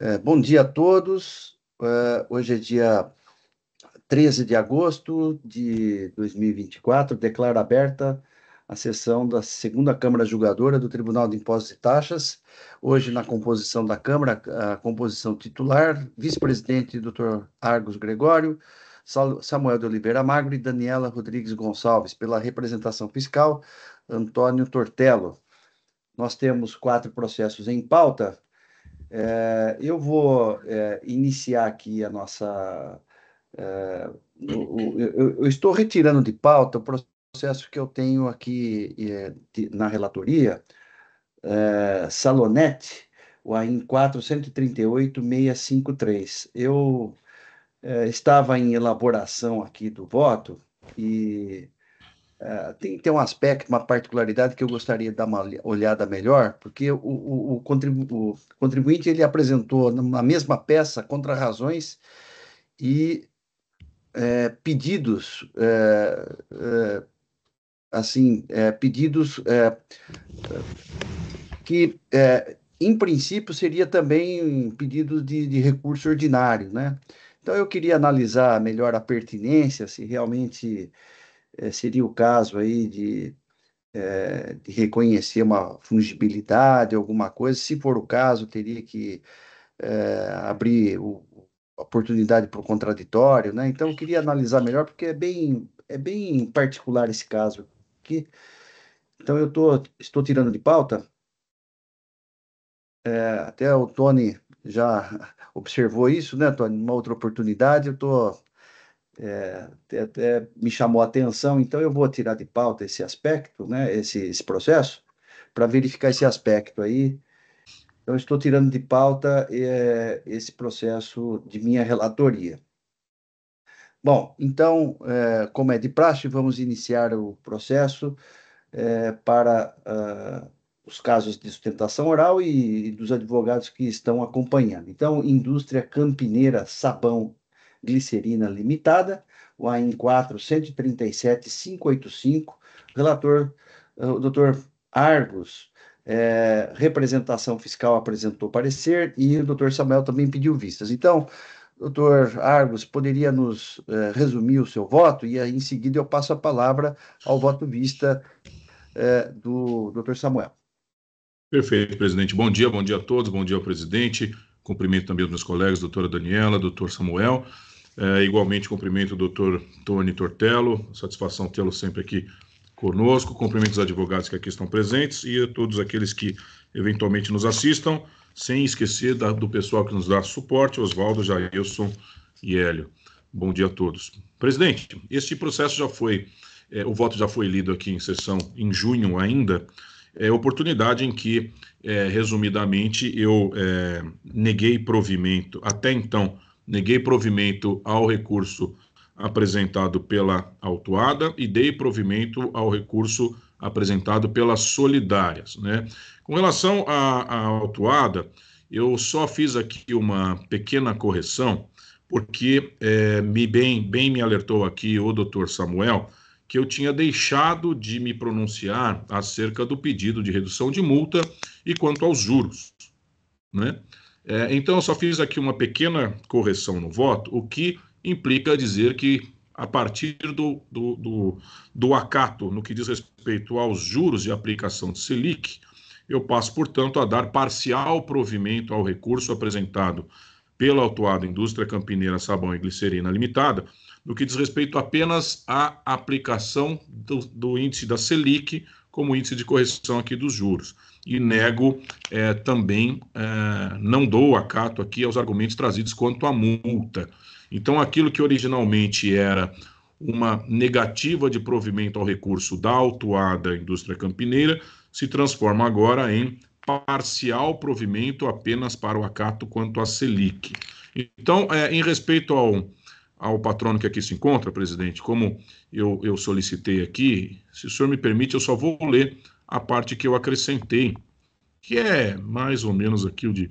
É, bom dia a todos. É, hoje é dia 13 de agosto de 2024. Declaro aberta a sessão da segunda Câmara Julgadora do Tribunal de Impostos e Taxas. Hoje, na composição da Câmara, a composição titular, vice-presidente Dr. Argos Gregório, Samuel de Oliveira Magro e Daniela Rodrigues Gonçalves. Pela representação fiscal, Antônio Tortello. Nós temos quatro processos em pauta. É, eu vou é, iniciar aqui a nossa. É, eu, eu, estou retirando de pauta o processo que eu tenho aqui é, de, na relatoria, é, Salonete, o AIN 438-653. Eu é, estava em elaboração aqui do voto e Uh, tem, tem um aspecto, uma particularidade que eu gostaria de dar uma olhada melhor, porque o, o, o, contribu o contribuinte ele apresentou na mesma peça contrarrazões e é, pedidos, é, é, assim, pedidos que, em princípio, seria também pedidos de, de recurso ordinário, né? Então, eu queria analisar melhor a pertinência, se realmente é, seria o caso aí de, é, de reconhecer uma fungibilidade, alguma coisa. Se for o caso, teria que é, abrir o, oportunidade para o contraditório, né? Então, eu queria analisar melhor, porque é bem, é bem particular esse caso aqui. Então, eu tô, estou tirando de pauta. É, até o Tony já observou isso, né, Tony? Uma outra oportunidade, eu estou é, até me chamou a atenção, então eu vou tirar de pauta esse aspecto, né, esse, esse processo, para verificar esse aspecto aí. Então, estou tirando de pauta é, esse processo de minha relatoria. Bom, então, é, como é de praxe, vamos iniciar o processo é, para uh, os casos de sustentação oral e, e dos advogados que estão acompanhando. Então, indústria campineira sabão Glicerina Limitada, o AIN 4 137 585, relator, eh, o doutor Argos, é, representação fiscal apresentou parecer e o doutor Samuel também pediu vistas. Então, doutor Argos, poderia nos é, resumir o seu voto e aí, em seguida eu passo a palavra ao voto vista é, do doutor Samuel. Perfeito, presidente. Bom dia, bom dia a todos, bom dia ao presidente. Cumprimento também os meus colegas, doutora Daniela, doutor Samuel. É, igualmente cumprimento o doutor Tony Tortello, satisfação tê-lo sempre aqui conosco, cumprimento os advogados que aqui estão presentes e a todos aqueles que eventualmente nos assistam, sem esquecer da, do pessoal que nos dá suporte, Oswaldo, Jailson e Hélio. Bom dia a todos. Presidente, este processo já foi, é, o voto já foi lido aqui em sessão em junho ainda, é oportunidade em que, é, resumidamente, eu é, neguei provimento, até então, neguei provimento ao recurso apresentado pela autuada e dei provimento ao recurso apresentado pelas solidárias. Né? Com relação à, à autuada, eu só fiz aqui uma pequena correção, porque é, me bem, bem me alertou aqui o doutor Samuel que eu tinha deixado de me pronunciar acerca do pedido de redução de multa e quanto aos juros. Né? É, então, eu só fiz aqui uma pequena correção no voto, o que implica dizer que, a partir do, do, do, do acato no que diz respeito aos juros de aplicação de Selic, eu passo, portanto, a dar parcial provimento ao recurso apresentado pela autuada Indústria Campineira Sabão e Glicerina Limitada, no que diz respeito apenas à aplicação do, do índice da Selic como índice de correção aqui dos juros e nego é, também, é, não dou acato aqui aos argumentos trazidos quanto à multa. Então, aquilo que originalmente era uma negativa de provimento ao recurso da autuada indústria campineira se transforma agora em parcial provimento apenas para o acato quanto à Selic. Então, é, em respeito ao, ao patrono que aqui se encontra, presidente, como eu, eu solicitei aqui, se o senhor me permite, eu só vou ler a parte que eu acrescentei, que é mais ou menos aqui o de,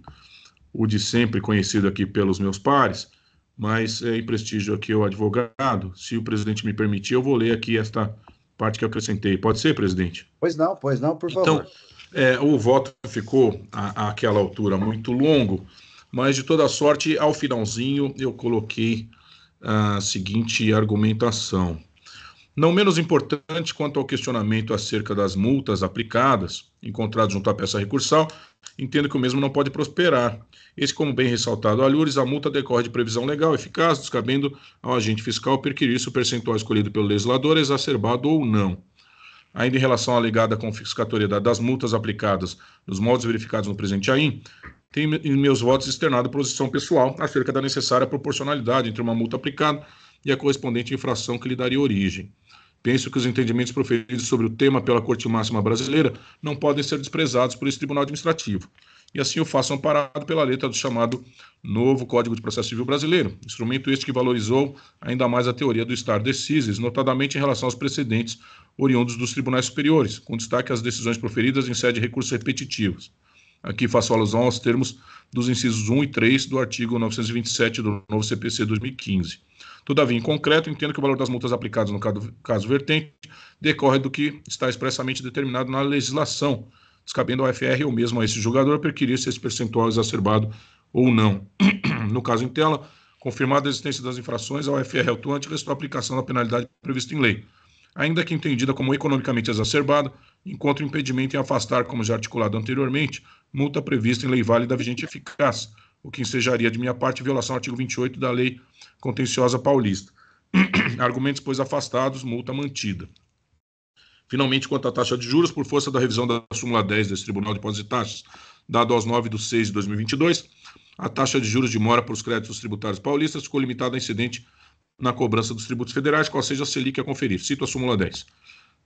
o de sempre conhecido aqui pelos meus pares, mas é em prestígio aqui o advogado. Se o presidente me permitir, eu vou ler aqui esta parte que eu acrescentei. Pode ser, presidente? Pois não, pois não, por favor. Então, é, o voto ficou àquela altura muito longo, mas de toda sorte, ao finalzinho, eu coloquei a seguinte argumentação. Não menos importante quanto ao questionamento acerca das multas aplicadas, encontrado junto à peça recursal, entendo que o mesmo não pode prosperar. Esse, como bem ressaltado a a multa decorre de previsão legal eficaz, descabendo ao agente fiscal perquirir se o percentual escolhido pelo legislador é exacerbado ou não. Ainda em relação à alegada confiscatoriedade das multas aplicadas nos modos verificados no presente AIM, tenho em meus votos externado posição pessoal acerca da necessária proporcionalidade entre uma multa aplicada e a correspondente infração que lhe daria origem. Penso que os entendimentos proferidos sobre o tema pela Corte Máxima Brasileira não podem ser desprezados por esse Tribunal Administrativo, e assim o façam amparado pela letra do chamado Novo Código de Processo Civil Brasileiro, instrumento este que valorizou ainda mais a teoria do Star decisis, notadamente em relação aos precedentes oriundos dos tribunais superiores, com destaque às decisões proferidas em sede de recursos repetitivos. Aqui faço alusão aos termos dos incisos 1 e 3 do artigo 927 do novo CPC 2015. Todavia, em concreto, entendo que o valor das multas aplicadas no caso, caso vertente decorre do que está expressamente determinado na legislação, descabendo ao FR ou mesmo a esse julgador perquirir se esse percentual é exacerbado ou não. no caso em tela, confirmada a existência das infrações, ao FR atuante restou a aplicação da penalidade prevista em lei. Ainda que entendida como economicamente exacerbada, encontra impedimento em afastar, como já articulado anteriormente, multa prevista em lei válida vigente e eficaz, o que ensejaria de minha parte violação ao artigo 28 da Lei Contenciosa Paulista. Argumentos, pois, afastados, multa mantida. Finalmente, quanto à taxa de juros, por força da revisão da súmula 10 desse Tribunal de Depósitos e Taxas, dado aos 9 de 6 de 2022, a taxa de juros de mora para os créditos tributários paulistas ficou limitada a incidente na cobrança dos tributos federais, qual seja a Selic a conferir. Cito a súmula 10.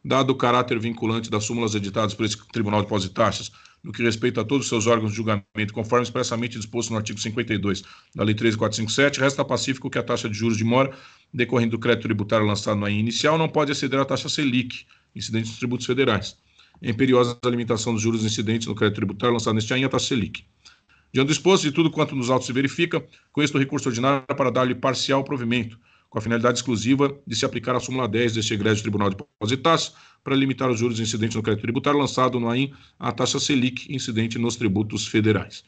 Dado o caráter vinculante das súmulas editadas por esse Tribunal de Depósitos e Taxas, no que respeita a todos os seus órgãos de julgamento, conforme expressamente disposto no artigo 52 da Lei 13457, resta pacífico que a taxa de juros de mora decorrente do crédito tributário lançado na inicial não pode exceder a taxa Selic, incidente dos tributos federais. É imperiosa a limitação dos juros incidentes no crédito tributário lançado neste ano a taxa Selic. Diante do exposto de tudo quanto nos autos se verifica, conheço o recurso ordinário para dar-lhe parcial provimento, com a finalidade exclusiva de se aplicar a súmula 10 deste egrégio Tribunal de Depósitos para limitar os juros incidentes no crédito tributário lançado no AIM à taxa Selic incidente nos tributos federais.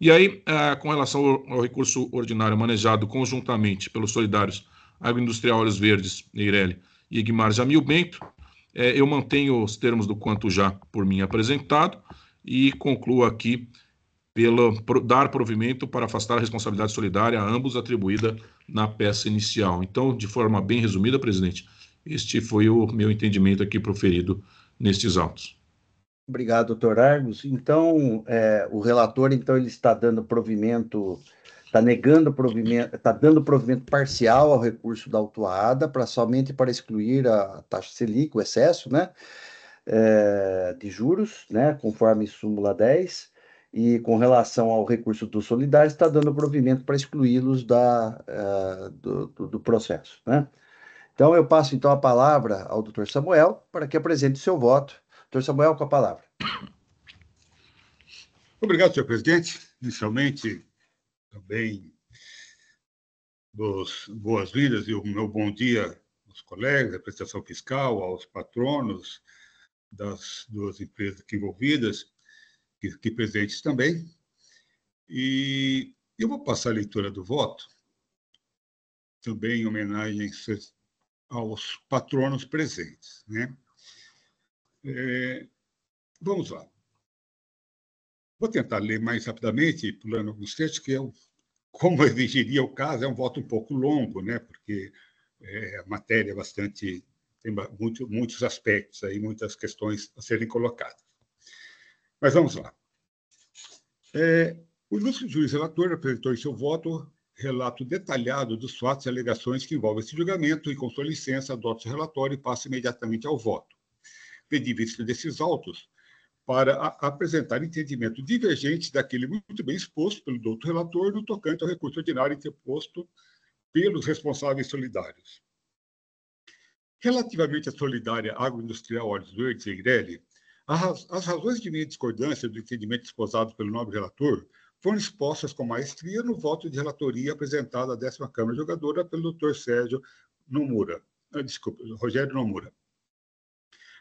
E aí, eh, com relação ao recurso ordinário manejado conjuntamente pelos solidários Agroindustrial Olhos Verdes, Eireli e Guimar Jamil Bento, eh, eu mantenho os termos do quanto já por mim apresentado e concluo aqui pelo dar provimento para afastar a responsabilidade solidária a ambos atribuída na peça inicial. Então, de forma bem resumida, presidente, este foi o meu entendimento aqui proferido nestes autos. Obrigado, doutor Argos. Então, é, o relator, então, ele está dando provimento, está negando provimento, está dando provimento parcial ao recurso da autuada, para somente para excluir a taxa Selic, o excesso, né, é, de juros, né, conforme súmula 10, e com relação ao recurso dos solidários, está dando provimento para excluí-los da, uh, do, do, do, processo, né. Então, eu passo então a palavra ao doutor Samuel para que apresente o seu voto. Doutor Samuel, com a palavra. Obrigado, senhor presidente. Inicialmente, também boas-vindas e o meu bom dia aos colegas, à prestação fiscal, aos patronos das duas empresas aqui envolvidas, que, que presentes também. E eu vou passar a leitura do voto, também em homenagem aos patronos presentes. Né? É, vamos lá. Vou tentar ler mais rapidamente, pulando alguns textos, que eu, como exigiria o caso, é um voto um pouco longo, né? porque é, a matéria é bastante tem muito, muitos aspectos aí, muitas questões a serem colocadas. Mas vamos lá. É, o ilustre juiz relator apresentou em seu voto relato detalhado dos fatos e alegações que envolvem esse julgamento e, com sua licença, adoto o relatório e passo imediatamente ao voto. Pedi vista desses autos para apresentar entendimento divergente daquele muito bem exposto pelo doutor relator no tocante ao recurso ordinário interposto pelos responsáveis solidários. Relativamente à solidária agroindustrial Olhos Verdes e Eireli, as razões de minha discordância do entendimento esposado pelo nobre relator foram expostas com maestria no voto de relatoria apresentado à décima Câmara Jogadora pelo Dr. Sérgio Nomura, ah, desculpa, Rogério Nomura,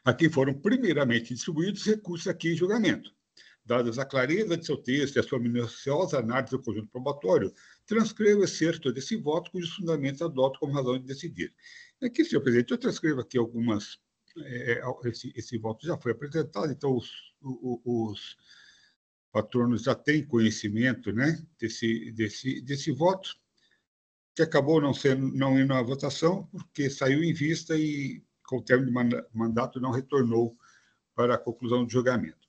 a quem foram primeiramente distribuídos recursos aqui em julgamento. dadas a clareza de seu texto e a sua minuciosa análise do conjunto probatório, transcrevo o excerto desse voto, cujos fundamentos adoto como razão de decidir. Aqui, senhor presidente, eu transcrevo aqui algumas. É, esse, esse voto já foi apresentado, então os, os, os patronos já têm conhecimento né, desse, desse, desse voto, que acabou não, sendo, não indo à votação, porque saiu em vista e, com o termo de mandato, não retornou para a conclusão do julgamento.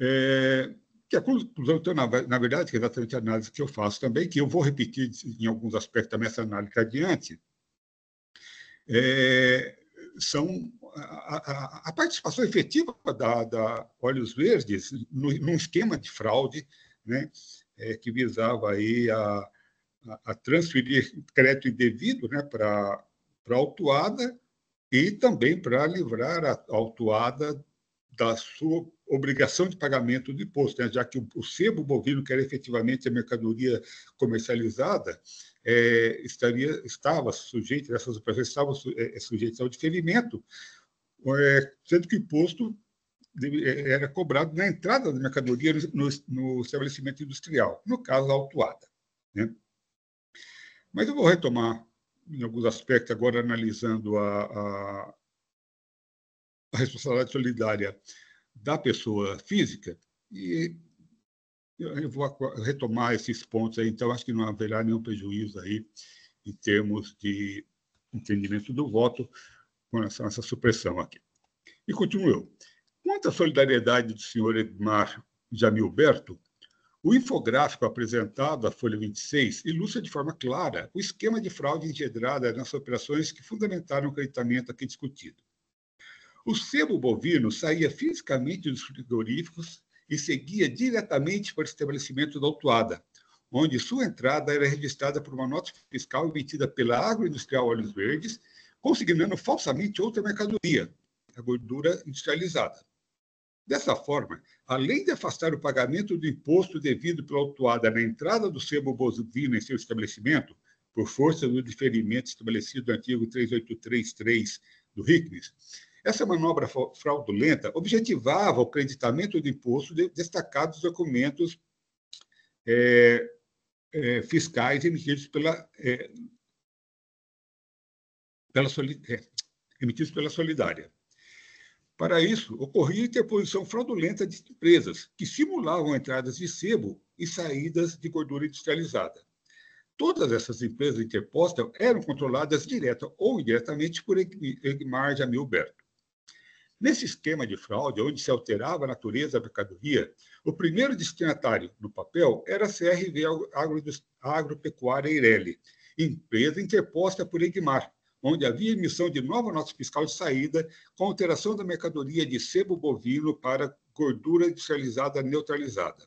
É, que a conclusão, então, na, na, verdade, que é exatamente a análise que eu faço também, que eu vou repetir em alguns aspectos também essa análise adiante, é, são a, a, participação efetiva da, da Olhos Verdes no, num esquema de fraude, né, é, que visava aí a, a, transferir crédito indevido né, para a autuada e também para livrar a autuada da sua obrigação de pagamento do imposto, né? já que o, o sebo bovino, que era efetivamente a mercadoria comercializada, é, estaria, estava sujeito, essas operações estavam é, sujeitas ao diferimento, é, sendo que o imposto é, era cobrado na entrada da mercadoria no, no estabelecimento industrial, no caso, a autuada. Né? Mas eu vou retomar em alguns aspectos, agora analisando a, a, a responsabilidade solidária da pessoa física, e eu vou retomar esses pontos aí, então acho que não haverá nenhum prejuízo aí em termos de entendimento do voto com relação a essa supressão aqui. E continuo eu. Quanto à solidariedade do senhor Edmar Jamilberto, o infográfico apresentado à Folha 26 ilustra de forma clara o esquema de fraude engendrada nas operações que fundamentaram o acreditamento aqui discutido. O sebo bovino saía fisicamente dos frigoríficos e seguia diretamente para o estabelecimento da autuada, onde sua entrada era registrada por uma nota fiscal emitida pela Agroindustrial Olhos Verdes, consignando falsamente outra mercadoria, a gordura industrializada. Dessa forma, além de afastar o pagamento do imposto devido pela autuada na entrada do sebo bovino em seu estabelecimento, por força do diferimento estabelecido no artigo 3833 do RICNES, essa manobra fraudulenta objetivava o creditamento do imposto de destacados documentos é, é, fiscais emitidos pela, é, pela, é, emitidos pela Solidária. Para isso, ocorria interposição fraudulenta de empresas que simulavam entradas de sebo e saídas de gordura industrializada. Todas essas empresas interpostas eram controladas direta ou indiretamente por Egmar Jamilberto. Nesse esquema de fraude, onde se alterava a natureza da mercadoria, o primeiro destinatário no papel era a CRV Agropecuária Eireli, empresa interposta por Egmar, onde havia emissão de nova nota fiscal de saída com alteração da mercadoria de sebo bovino para gordura industrializada neutralizada.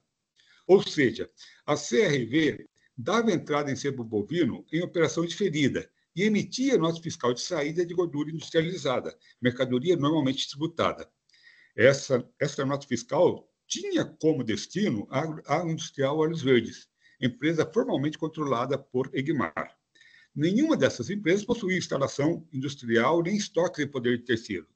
Ou seja, a CRV dava entrada em sebo bovino em operação diferida e emitia nota fiscal de saída de gordura industrializada, mercadoria normalmente tributada. Essa, essa nota fiscal tinha como destino a Industrial Olhos Verdes, empresa formalmente controlada por Egmar. Nenhuma dessas empresas possuía instalação industrial nem estoques em poder de terceiro.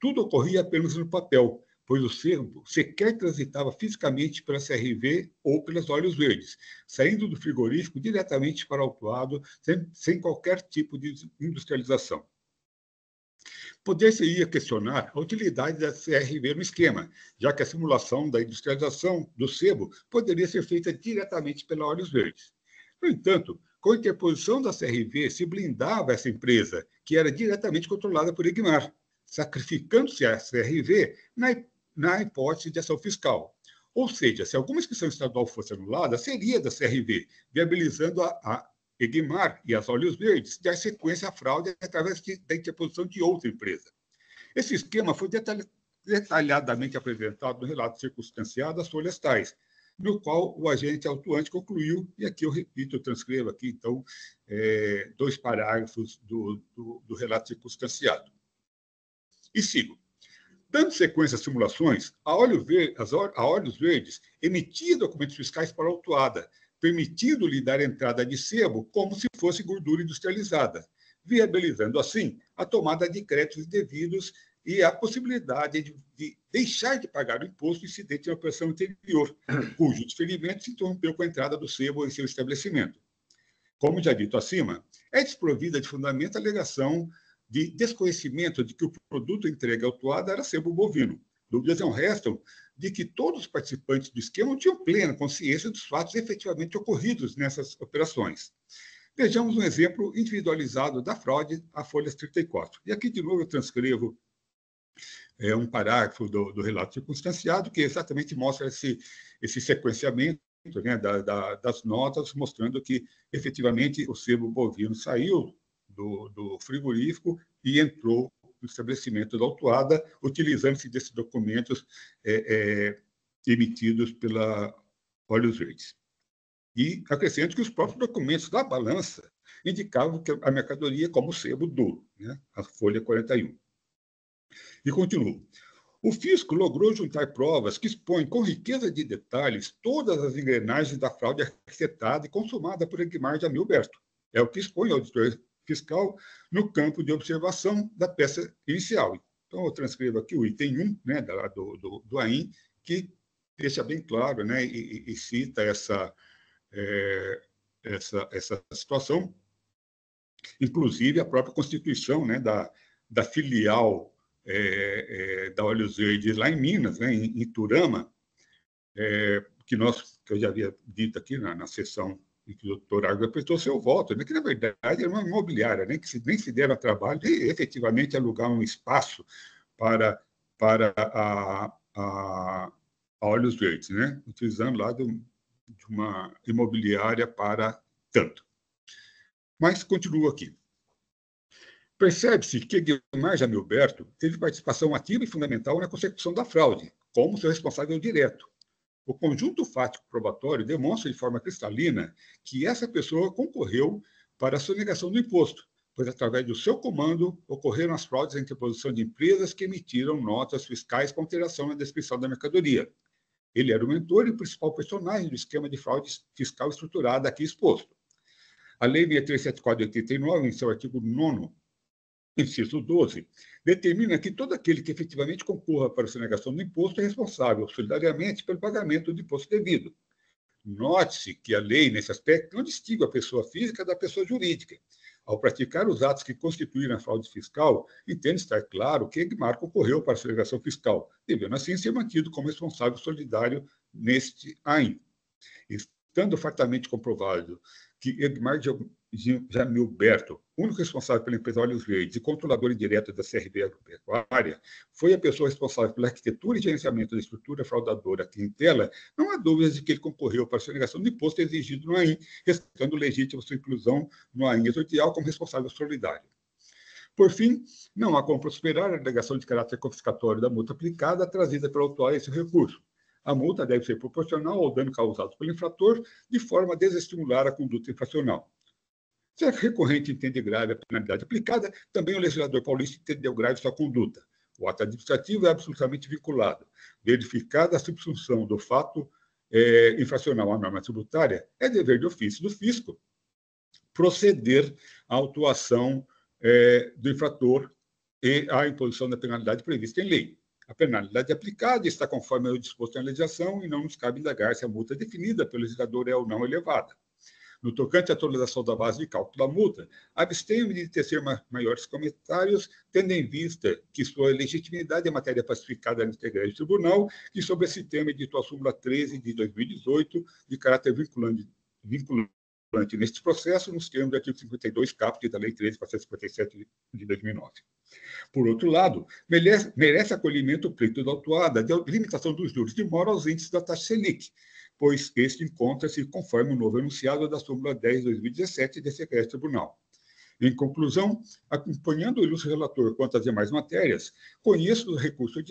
Tudo ocorria apenas no papel, pois o servo sequer transitava fisicamente pela CRV ou pelas olhos verdes, saindo do frigorífico diretamente para o autuado, sem, sem qualquer tipo de industrialização. Poder-se-ia questionar a utilidade da CRV no esquema, já que a simulação da industrialização do sebo poderia ser feita diretamente pela Olhos Verdes. No entanto, com interposição da CRV, se blindava essa empresa, que era diretamente controlada por Igmar, sacrificando-se a CRV na, na hipótese de ação fiscal. Ou seja, se alguma inscrição estadual fosse anulada, seria da CRV, viabilizando a, a Egmar e as Olhos Verdes dar sequência à fraude através de, da interposição de outra empresa. Esse esquema foi detalhadamente apresentado no relato circunstanciado das folhas tais, no qual o agente autuante concluiu, e aqui eu repito, eu transcrevo aqui, então, é, dois parágrafos do, do, do relato circunstanciado. E sigo. Dando sequência às simulações, a, olho ver, a Olhos Verdes emitia documentos fiscais para a autuada, permitindo-lhe dar entrada de sebo como se fosse gordura industrializada, viabilizando, assim, a tomada de créditos devidos e a possibilidade de, de, deixar de pagar o imposto incidente na operação anterior, cujo diferimento se interrompeu com a entrada do sebo em seu estabelecimento. Como já dito acima, é desprovida de fundamento a alegação de desconhecimento de que o produto entregue autuado era sebo bovino. Dúvidas não restam de que todos os participantes do esquema tinham plena consciência dos fatos efetivamente ocorridos nessas operações. Vejamos um exemplo individualizado da fraude à folhas 34. E aqui, de novo, eu transcrevo é, um parágrafo do, do, relato circunstanciado que exatamente mostra esse, esse sequenciamento né, da, da, das notas, mostrando que, efetivamente, o sebo bovino saiu do, do frigorífico e entrou no estabelecimento da autuada, utilizando-se desses documentos é, é, emitidos pela Olhos Verdes. E acrescento que os próprios documentos da balança indicavam que a mercadoria como sebo duro, né, a folha 41. E continuo. O fisco logrou juntar provas que expõem com riqueza de detalhes todas as engrenagens da fraude arquitetada e consumada por Egmar de Amilberto. É o que expõe o auditor fiscal no campo de observação da peça inicial. Então, eu transcrevo aqui o item 1 né, do, do, do AIN, que deixa bem claro né, e, e cita essa, é, essa, essa situação, inclusive a própria constituição né, da, da filial é, é, da Olhos Verdes lá em Minas, né, em, em Turama, é, que, nós, que eu já havia dito aqui na, na sessão e que o doutor Água prestou seu voto, né, que na verdade era uma imobiliária, né, que se, nem se deram trabalho de efetivamente alugar um espaço para, para a, a, a Olhos Verdes, né, utilizando lá de uma imobiliária para tanto. Mas continuo aqui. Percebe-se que Guilmar Jamilberto teve participação ativa e fundamental na consecução da fraude, como seu responsável direto, o conjunto fático probatório demonstra de forma cristalina que essa pessoa concorreu para a sonegação do imposto, pois através do seu comando ocorreram as fraudes em interposição de empresas que emitiram notas fiscais com alteração na descrição da mercadoria. Ele era o mentor e principal personagem do esquema de fraude fiscal estruturada aqui exposto. A Lei 6374 de 89, em seu artigo 9 inciso 12, determina que todo aquele que efetivamente concorra para a sonegação do imposto é responsável solidariamente pelo pagamento do imposto devido. Note-se que a lei, nesse aspecto, não distingue a pessoa física da pessoa jurídica. Ao praticar os atos que constituíram a fraude fiscal, entende estar claro que Egmar concorreu para a sonegação fiscal, devendo assim ser mantido como responsável solidário neste AIM. Estando fartamente comprovado que Egmar Jamilberto, único responsável pela empresa Olhos Verdes e controlador direto da CRB Agropecuária, foi a pessoa responsável pela arquitetura e gerenciamento da estrutura fraudadora aqui em tela, não há dúvidas de que ele concorreu para a sonegação do imposto exigido no AIM, restando legítima sua inclusão no AIM exordial como responsável solidário. Por fim, não há como prosperar a alegação de caráter confiscatório da multa aplicada trazida pelo autor a esse recurso. A multa deve ser proporcional ao dano causado pelo infrator, de forma a desestimular a conduta infracional. Se a recorrente entende grave a penalidade aplicada, também o legislador paulista entendeu grave sua conduta. O ato administrativo é absolutamente vinculado. Verificada a subsunção do fato é, infracional à norma tributária, é dever de ofício do fisco proceder à autuação é, do infrator e à imposição da penalidade prevista em lei. A penalidade aplicada está conforme o disposto na legislação e não nos cabe indagar se a multa definida pelo legislador é ou não elevada. No tocante à atualização da base de cálculo da multa, abstenho-me de tecer maiores comentários, tendo em vista que sua legitimidade é matéria pacificada no integrante tribunal e sobre esse tema editou a súmula 13 de 2018, de caráter vinculante, vinculante neste processo, nos termos do artigo 52, caput da Lei 13.457 de 2009. Por outro lado, merece, merece acolhimento o pleito da autuada de limitação dos juros de mora aos índices da taxa Selic, pois este encontra-se conforme o novo enunciado da súmula 10 de 2017 desse decreto tribunal. Em conclusão, acompanhando o ilustre relator quanto às demais matérias, conheço dos recursos,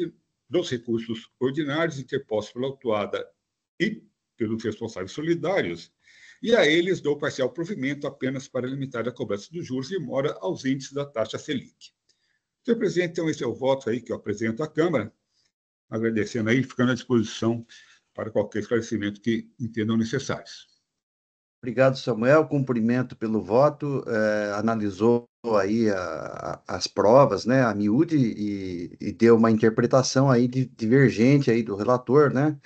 dos recursos ordinários interpostos pela autuada e pelos responsáveis solidários, e a eles dou parcial provimento apenas para limitar a cobrança dos juros de mora aos índices da taxa Selic. Senhor presidente, então esse é o voto aí que eu apresento à Câmara, agradecendo aí, ficando à disposição para qualquer esclarecimento que entendam necessários. Obrigado, Samuel. Cumprimento pelo voto. É, analisou aí a, a, as provas, né, a miúde e, e, deu uma interpretação aí divergente aí do relator, né,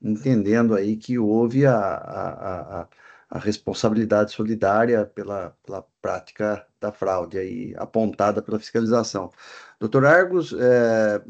entendendo aí que houve a, a, a responsabilidade solidária pela, pela prática da fraude aí apontada pela fiscalização. Doutor Argos, é,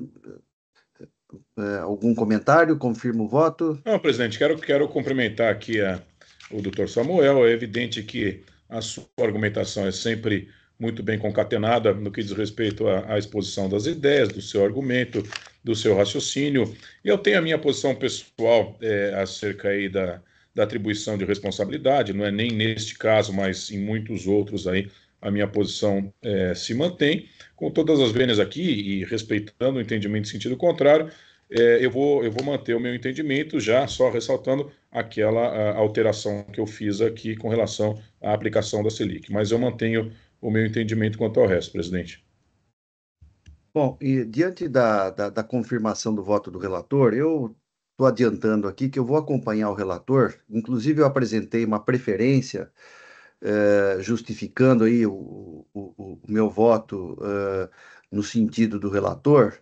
é, algum comentário? Confirma o voto? Não, presidente, quero, quero cumprimentar aqui a, o doutor Samuel. É evidente que a sua argumentação é sempre muito bem concatenada no que diz respeito à, à, exposição das ideias, do seu argumento, do seu raciocínio. Eu tenho a minha posição pessoal é, acerca aí da, da atribuição de responsabilidade, não é nem neste caso, mas em muitos outros aí a minha posição é, se mantém. Com todas as vênias aqui e respeitando o entendimento em sentido contrário, é, eu, vou, eu vou manter o meu entendimento, já só ressaltando aquela alteração que eu fiz aqui com relação à aplicação da Selic. Mas eu mantenho o meu entendimento quanto ao resto, presidente. Bom, e diante da, da, da confirmação do voto do relator, eu estou adiantando aqui que eu vou acompanhar o relator, inclusive eu apresentei uma preferência eh, justificando aí o, o, o meu voto uh, no sentido do relator,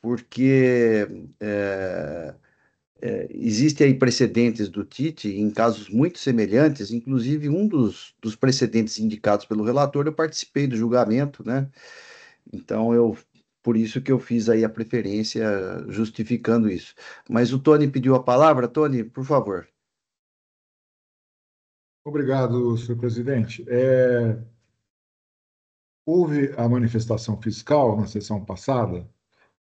porque eh, é, existem aí precedentes do Tite em casos muito semelhantes, inclusive um dos, dos precedentes indicados pelo relator, eu participei do julgamento, né? Então, eu, por isso que eu fiz aí a preferência justificando isso. Mas o Tony pediu a palavra. Tony, por favor. Obrigado, senhor presidente. É... Houve a manifestação fiscal na sessão passada,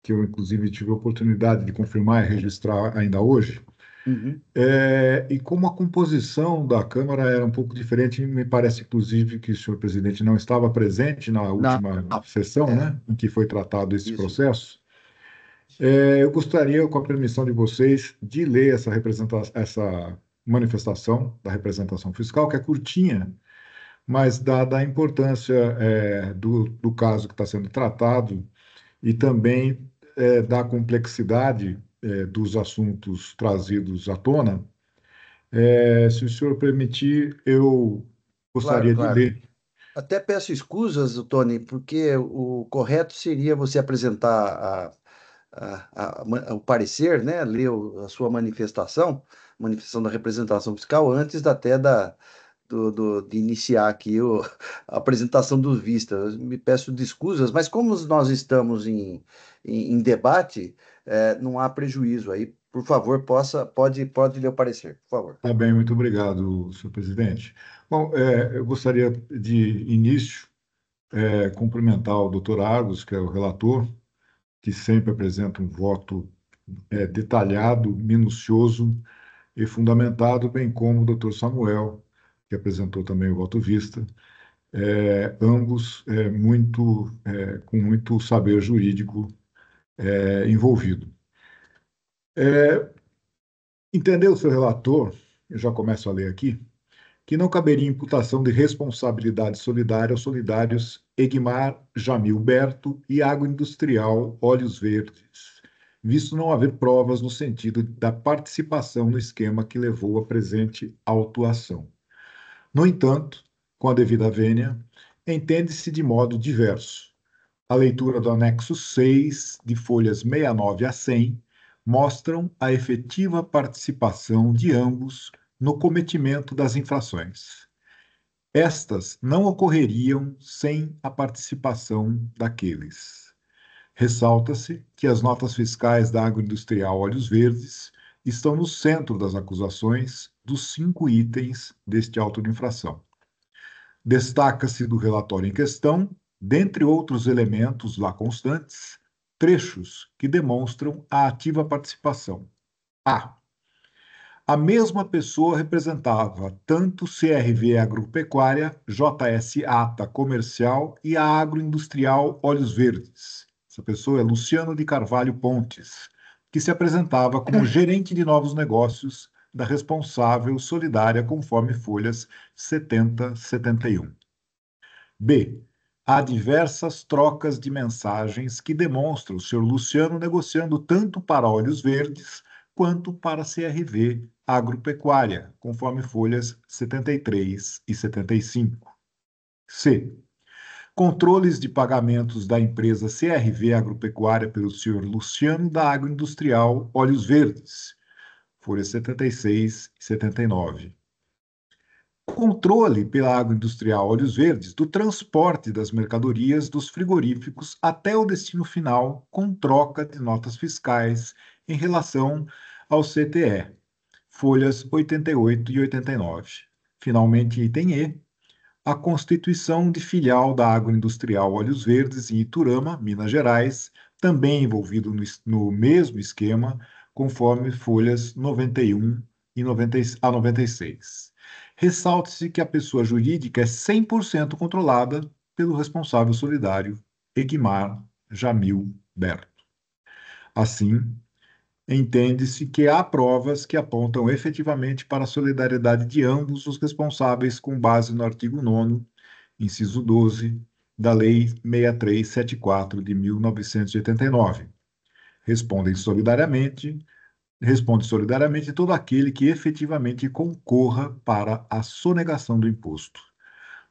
que eu, inclusive, tive a oportunidade de confirmar e registrar ainda hoje. Uhum. É, e como a composição da Câmara era um pouco diferente, me parece, inclusive, que o senhor presidente não estava presente na última não. sessão, é. né, em que foi tratado esse Isso. processo. É, eu gostaria, com a permissão de vocês, de ler essa, representação, essa manifestação da representação fiscal, que é curtinha, mas dada a importância é, do, do caso que está sendo tratado e também é, da complexidade é, dos assuntos trazidos à tona, é, se o senhor permitir, eu gostaria claro, claro. de ler. Até peço escusas, Tony, porque o correto seria você apresentar a, a, a, o parecer, né, ler a sua manifestação, manifestação da representação fiscal, antes até da, do, do, de iniciar aqui o, a apresentação do Vista. Me peço desculpas, mas como nós estamos em, em, em debate, é, não há prejuízo aí. Por favor, possa, pode, pode lhe parecer, por favor. Tá bem, muito obrigado, senhor presidente. Bom, é, eu gostaria de início é, cumprimentar o doutor Argos, que é o relator, que sempre apresenta um voto é, detalhado, minucioso e fundamentado, bem como o doutor Samuel, que apresentou também o voto vista, é, ambos é, muito, é, com muito saber jurídico é, envolvido. É, entendeu, seu relator, eu já começo a ler aqui, que não caberia imputação de responsabilidade solidária aos solidários Egmar Jamil Berto e Agroindustrial Óleos Verdes, visto não haver provas no sentido da participação no esquema que levou à presente autuação. No entanto, com a devida vênia, entende-se de modo diverso. A leitura do anexo 6, de folhas 69 a 100, mostram a efetiva participação de ambos no cometimento das infrações. Estas não ocorreriam sem a participação daqueles. Ressalta-se que as notas fiscais da agroindustrial Olhos Verdes estão no centro das acusações dos cinco itens deste auto de infração. Destaca-se do relatório em questão, dentre outros elementos lá constantes, trechos que demonstram a ativa participação. A. A mesma pessoa representava tanto CRV Agropecuária, JS Ata Comercial e a Agroindustrial Olhos Verdes. Essa pessoa é Luciano de Carvalho Pontes, que se apresentava como gerente de novos negócios da responsável solidária conforme folhas 70 71. B. Há diversas trocas de mensagens que demonstram o Sr. Luciano negociando tanto para Olhos Verdes quanto para CRV Agropecuária, conforme folhas 73 e 75. C. controles de pagamentos da empresa CRV Agropecuária pelo senhor Luciano da Agroindustrial Óleos Verdes, folhas 76 e 79. Controle pela Agroindustrial Óleos Verdes do transporte das mercadorias dos frigoríficos até o destino final com troca de notas fiscais em relação ao CTE, folhas 88 e 89. Finalmente, item E, a constituição de filial da Agroindustrial Olhos Verdes em Iturama, Minas Gerais, também envolvido no, no mesmo esquema, conforme folhas 91 e 90, a 96. Ressalte-se que a pessoa jurídica é 100% controlada pelo responsável solidário Egmar Jamil Berto. Assim, entende-se que há provas que apontam efetivamente para a solidariedade de ambos os responsáveis com base no artigo 9 inciso 12, da Lei 6374 de 1989. Respondem solidariamente, responde solidariamente todo aquele que efetivamente concorra para a sonegação do imposto.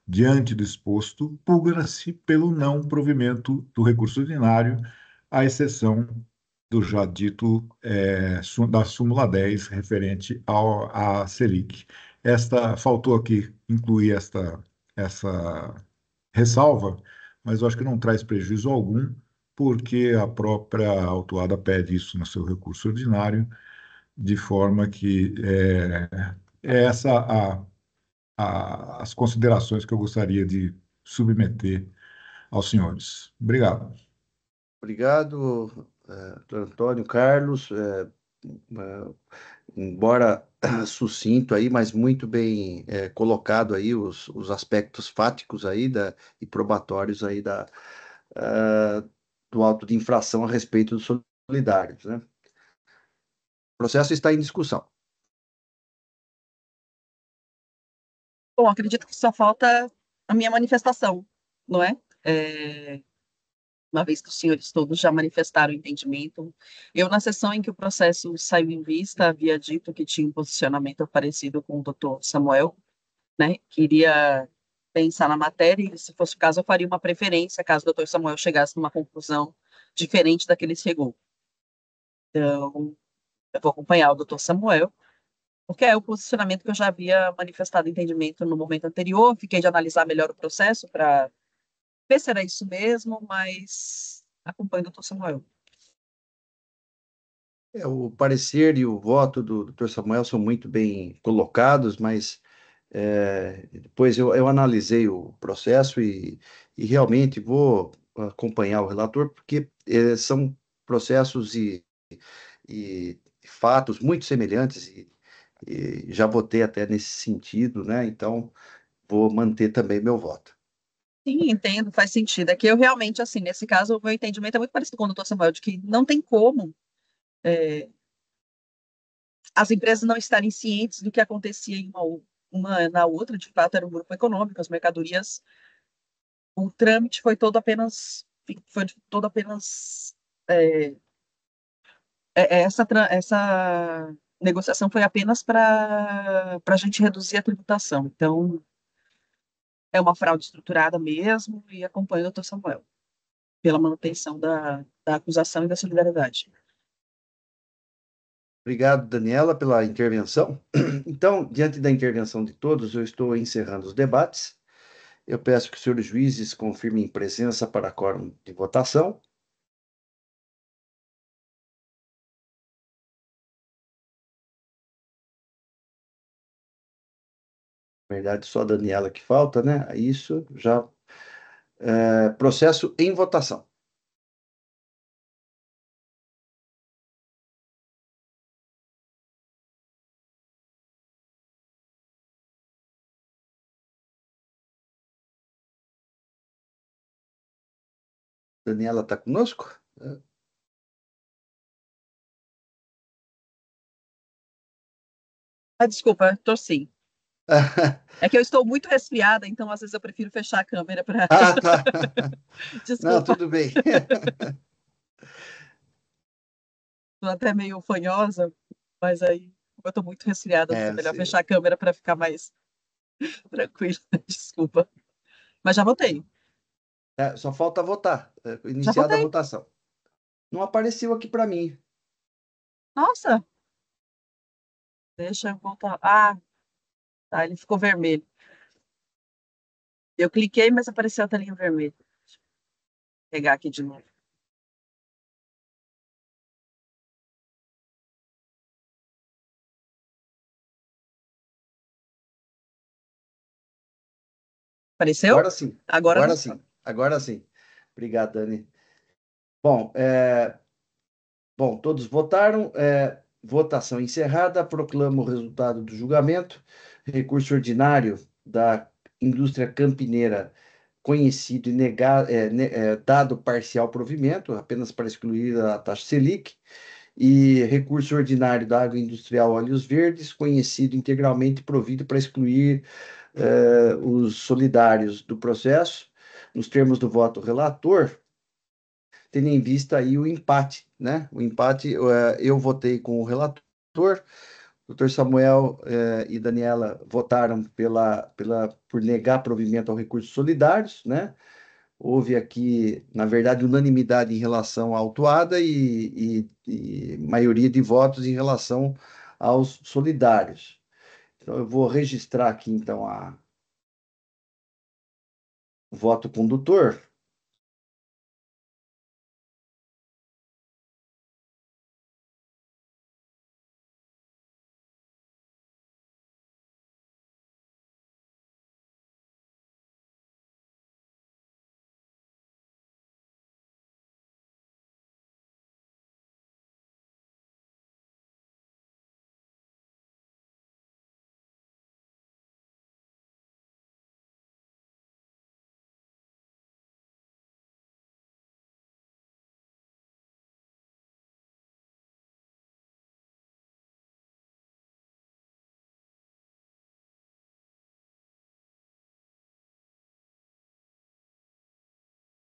Diante do exposto, pugna-se pelo não provimento do recurso ordinário, à exceção do já dito é, da súmula 10 referente ao, à Selic. Esta, faltou aqui incluir esta, essa ressalva, mas eu acho que não traz prejuízo algum, porque a própria autuada pede isso no seu recurso ordinário, de forma que é, é essa a, a, as considerações que eu gostaria de submeter aos senhores. Obrigado. Obrigado, é, Antônio Carlos, é, embora sucinto aí, mas muito bem é, colocado aí os, os aspectos fáticos aí da, e probatórios aí da, uh, do auto de infração a respeito dos solidários, né? O processo está em discussão. Bom, acredito que só falta a minha manifestação, não é? é uma vez que os senhores todos já manifestaram entendimento. Eu, na sessão em que o processo saiu em vista, havia dito que tinha um posicionamento parecido com o doutor Samuel, né? Queria pensar na matéria e, se fosse o caso, eu faria uma preferência caso o doutor Samuel chegasse numa conclusão diferente da que ele chegou. Então, eu vou acompanhar o doutor Samuel, porque é o posicionamento que eu já havia manifestado entendimento no momento anterior, fiquei de analisar melhor o processo para ver se era isso mesmo, mas acompanho o doutor Samuel. É, o parecer e o voto do doutor Samuel são muito bem colocados, mas é, depois eu, eu, analisei o processo e, e, realmente vou acompanhar o relator, porque é, são processos e, e, fatos muito semelhantes e, e já votei até nesse sentido, né? Então vou manter também meu voto. Sim, entendo, faz sentido. É que eu realmente, assim, nesse caso, o meu entendimento é muito parecido com o doutor Samuel, de que não tem como é, as empresas não estarem cientes do que acontecia em uma, uma na outra, de fato, era um grupo econômico, as mercadorias, o trâmite foi todo apenas, foi todo apenas, é, é, essa, essa negociação foi apenas para a gente reduzir a tributação. Então, é uma fraude estruturada mesmo e acompanho o doutor Samuel pela manutenção da, da acusação e da solidariedade. Obrigado, Daniela, pela intervenção. Então, diante da intervenção de todos, eu estou encerrando os debates. Eu peço que os senhores juízes confirmem presença para quórum de votação. Verdade, só a Daniela que falta, né? Isso já. É, processo em votação. Daniela está conosco? Ah, desculpa, estou sim. É que eu estou muito resfriada, então às vezes eu prefiro fechar a câmera para. Ah, tá. Desculpa. Não, tudo bem. Estou até meio fanhosa, mas aí eu estou muito resfriada, é, é melhor sim. fechar a câmera para ficar mais tranquila. Desculpa. Mas já voltei. É, só falta votar, é, iniciada a votação. Não apareceu aqui para mim. Nossa! Deixa eu voltar. Ah, tá, ele ficou vermelho. Eu cliquei, mas apareceu a telinha vermelha. Deixa eu pegar aqui de novo. Apareceu? Agora sim. Agora, Agora sim. Agora sim. Obrigado, Dani. Bom, é... Bom, todos votaram. É... Votação encerrada. Proclamo o resultado do julgamento. Recurso ordinário da indústria campineira conhecido e negado, é, é, dado parcial provimento, apenas para excluir a taxa Selic, e recurso ordinário da agroindustrial Óleos Verdes, conhecido integralmente provido para excluir é, os solidários do processo, nos termos do voto relator, tendo em vista aí o empate, né? O empate, é, eu votei com o relator, doutor Samuel eh, e Daniela votaram pela, pela, por negar provimento ao recursos solidários, né? Houve aqui, na verdade, unanimidade em relação à autuada e, e, e maioria de votos em relação aos solidários. Então, eu vou registrar aqui, então, a, o voto condutor.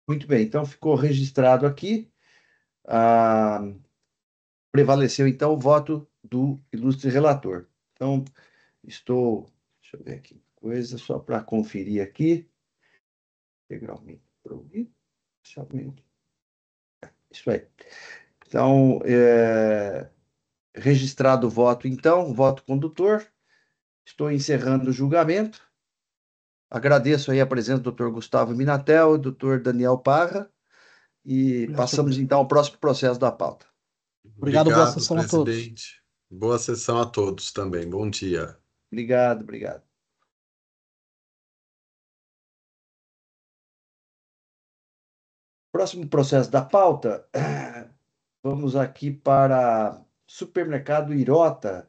Muito bem, então ficou registrado aqui. Ah, prevaleceu então o voto do ilustre relator. Então, estou. Deixa eu ver aqui coisa, só para conferir aqui. Integralmente provido. Isso aí. Então, é, registrado o voto, então, voto condutor. Estou encerrando o julgamento. Agradeço aí a presença do Dr. Gustavo Minatel e do Dr. Daniel Parra e passamos então ao próximo processo da pauta. Obrigado, obrigado boa sessão presidente. a todos. Boa sessão a todos também. Bom dia. Obrigado, obrigado. Próximo processo da pauta, vamos aqui para Supermercado Irota,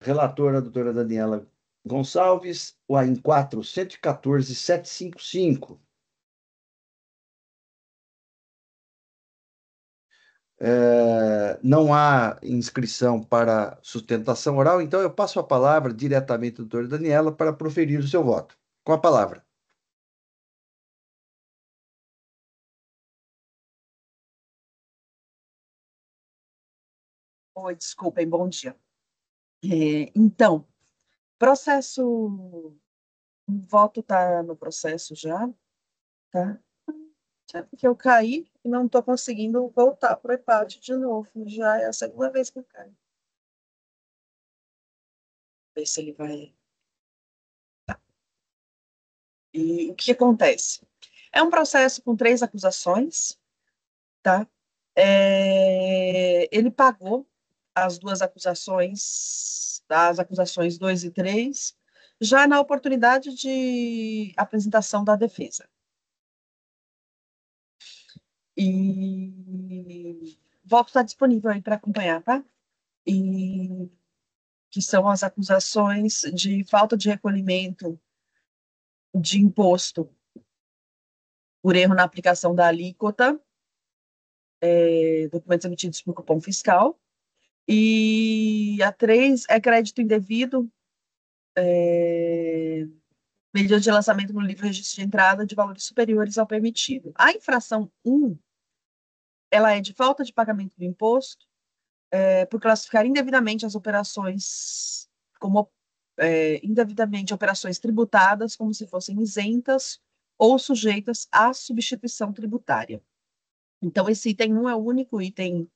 relatora a doutora Daniela Gonçalves, o AIN 4, 114, 755. É, não há inscrição para sustentação oral, então eu passo a palavra diretamente à doutora Daniela para proferir o seu voto. Com a palavra. Oi, desculpem, bom dia. É, então, Processo. O voto está no processo já, tá? É porque eu caí e não estou conseguindo voltar para o EPAD de novo. Já é a segunda vez que eu caio. Ver se ele vai. Tá. E o que acontece? É um processo com três acusações, tá? É... Ele pagou as duas acusações das acusações 2 e 3, já na oportunidade de apresentação da defesa. E voto está disponível aí para acompanhar, tá? E que são as acusações de falta de recolhimento de imposto por erro na aplicação da alíquota, é, documentos emitidos por cupom fiscal, e a três é crédito indevido, é, mediante lançamento no livro registro de entrada de valores superiores ao permitido. A infração 1, ela é de falta de pagamento do imposto, é, por classificar indevidamente as operações como é, indevidamente operações tributadas como se fossem isentas ou sujeitas à substituição tributária. Então, esse item 1 é o único item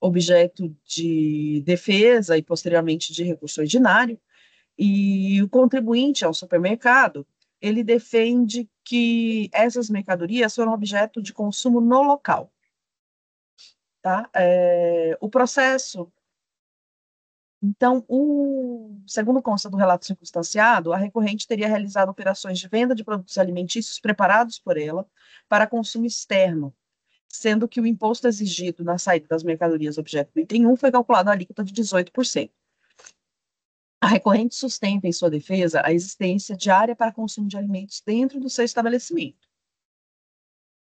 objeto de defesa e posteriormente de recurso ordinário, e o contribuinte ao supermercado, ele defende que essas mercadorias foram objeto de consumo no local. Tá? É, o processo então, o, segundo consta do relato circunstanciado, a recorrente teria realizado operações de venda de produtos alimentícios preparados por ela para consumo externo, sendo que o imposto exigido na saída das mercadorias objeto do item 1 foi calculado a alíquota de 18%. A recorrente sustenta em sua defesa a existência de área para consumo de alimentos dentro do seu estabelecimento.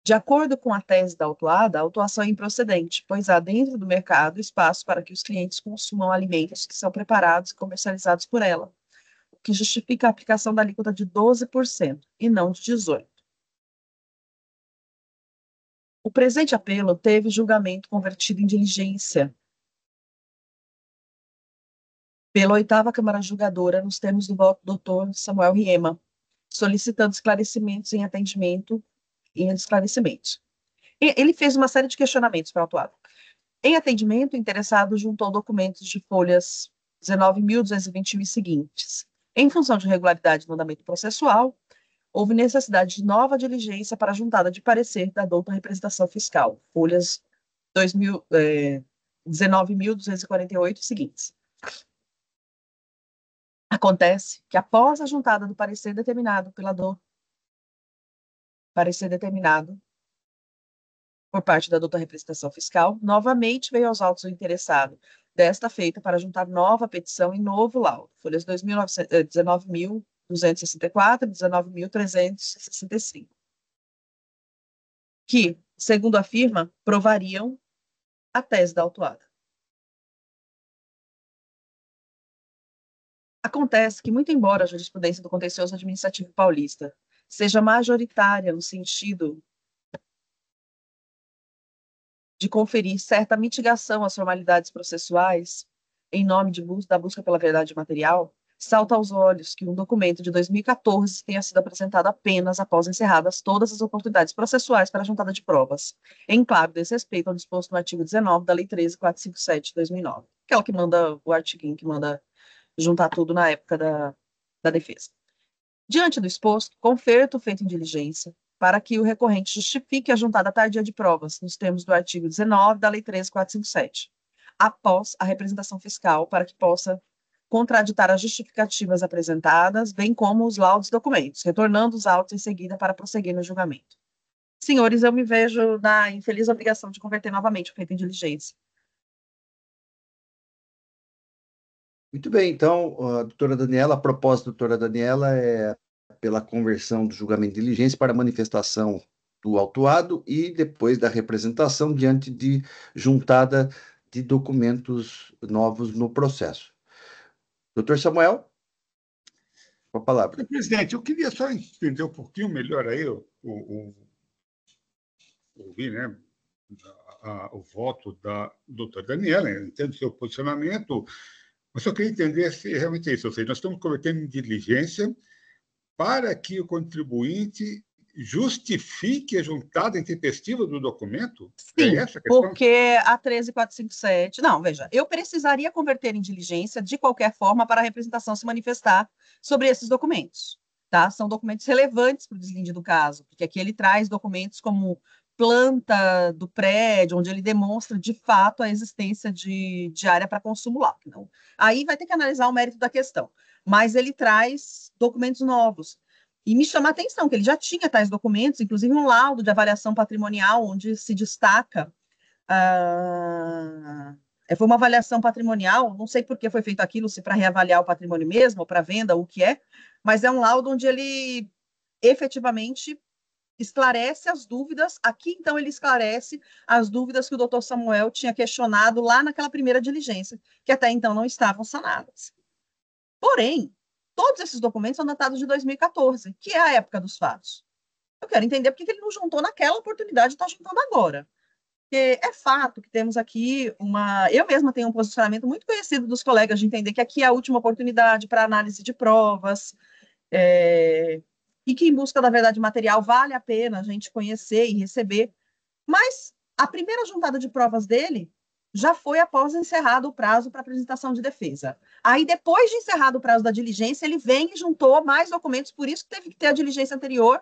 De acordo com a tese da autuada, a autuação é improcedente, pois há dentro do mercado espaço para que os clientes consumam alimentos que são preparados e comercializados por ela, o que justifica a aplicação da alíquota de 12% e não de 18%. O presente apelo teve julgamento convertido em diligência pela oitava Câmara Julgadora, nos termos do voto do doutor Samuel Riema, solicitando esclarecimentos em atendimento em esclarecimentos. Ele fez uma série de questionamentos para o autuado. Em atendimento, o interessado juntou documentos de folhas 19.221 e seguintes. Em função de regularidade no andamento processual, houve necessidade de nova diligência para a juntada de parecer da douta representação fiscal, folhas é, eh, 19.248 seguintes. Acontece que após a juntada do parecer determinado pela do parecer determinado por parte da douta representação fiscal, novamente veio aos autos o interessado, desta feita para juntar nova petição e novo laudo, folhas 19.000 264, 19.365, que, segundo afirma, provariam a tese da autuada. Acontece que, muito embora a jurisprudência do contencioso administrativo paulista seja majoritária no sentido de conferir certa mitigação às formalidades processuais em nome de, da busca pela verdade material, salta aos olhos que um documento de 2014 tenha sido apresentado apenas após encerradas todas as oportunidades processuais para a juntada de provas, em claro desrespeito ao disposto no artigo 19 da Lei 13.457 de 2009, aquela que manda, o artigo que manda juntar tudo na época da, da defesa. Diante do exposto, conferto feito em diligência, para que o recorrente justifique a juntada tardia de provas, nos termos do artigo 19 da Lei 13457, após a representação fiscal, para que possa contraditar as justificativas apresentadas, bem como os laudos documentos, retornando os autos em seguida para prosseguir no julgamento. Senhores, eu me vejo na infeliz obrigação de converter novamente o feito em diligência. Muito bem, então, a doutora Daniela, a proposta da doutora Daniela é pela conversão do julgamento de diligência para manifestação do autuado e depois da representação diante de juntada de documentos novos no processo. Doutor Samuel, com a palavra. Presidente, eu queria só entender um pouquinho melhor aí o, o, ouvir, né, a, a, o voto da doutora Daniela, entendo seu posicionamento, mas eu queria entender se realmente é isso. Ou seja, nós estamos em diligência para que o contribuinte justifique a juntada intempestiva do documento? É Sim, é porque a 13457... Não, veja, eu precisaria converter em diligência, de qualquer forma, para a representação se manifestar sobre esses documentos. Tá? São documentos relevantes para o deslinde do caso, porque aqui ele traz documentos como planta do prédio, onde ele demonstra de fato a existência de, de área para consumo lá. Então, aí vai ter que analisar o mérito da questão. Mas ele traz documentos novos. E me chama a atenção que ele já tinha tais documentos, inclusive um laudo de avaliação patrimonial, onde se destaca. Ah, foi uma avaliação patrimonial, não sei por que foi feito aquilo, se para reavaliar o patrimônio mesmo, ou para venda, ou o que é, mas é um laudo onde ele efetivamente esclarece as dúvidas. Aqui, então, ele esclarece as dúvidas que o doutor Samuel tinha questionado lá naquela primeira diligência, que até então não estavam sanadas. Porém, todos esses documentos são datados de 2014, que é a época dos fatos. Eu quero entender por que ele não juntou naquela oportunidade e está juntando agora. Porque é fato que temos aqui uma. Eu mesma tenho um posicionamento muito conhecido dos colegas de entender que aqui é a última oportunidade para análise de provas. É, e que, em busca da verdade material, vale a pena a gente conhecer e receber. Mas a primeira juntada de provas dele já foi após encerrado o prazo para apresentação de defesa. Aí, depois de encerrado o prazo da diligência, ele vem e juntou mais documentos, por isso que teve que ter a diligência anterior,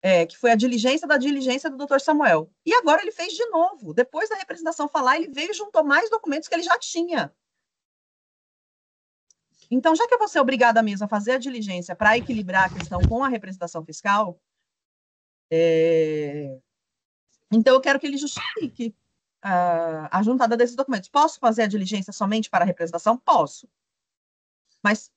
é, que foi a diligência da diligência do doutor Samuel. E agora ele fez de novo. Depois da representação falar, ele veio e juntou mais documentos que ele já tinha. Então, já que eu vou ser obrigada mesmo a fazer a diligência para equilibrar a questão com a representação fiscal, é... então eu quero que ele justifique a, a juntada desses documentos. Posso fazer a diligência somente para a representação? Posso. Mas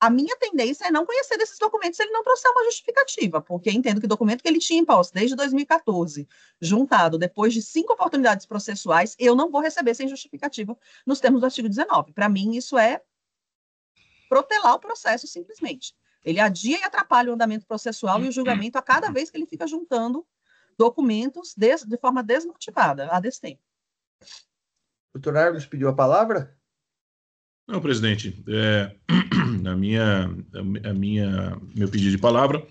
a minha tendência é não conhecer desses documentos se ele não trouxer uma justificativa, porque entendo que o documento que ele tinha em posse desde 2014, juntado depois de cinco oportunidades processuais, eu não vou receber sem justificativa nos termos do artigo 19. Para mim, isso é protelar o processo simplesmente. Ele adia e atrapalha o andamento processual e o julgamento a cada vez que ele fica juntando documentos de, de forma desmotivada a destempo. Doutor Argos pediu a palavra? Não, presidente. É, a minha, a minha, meu pedido de palavra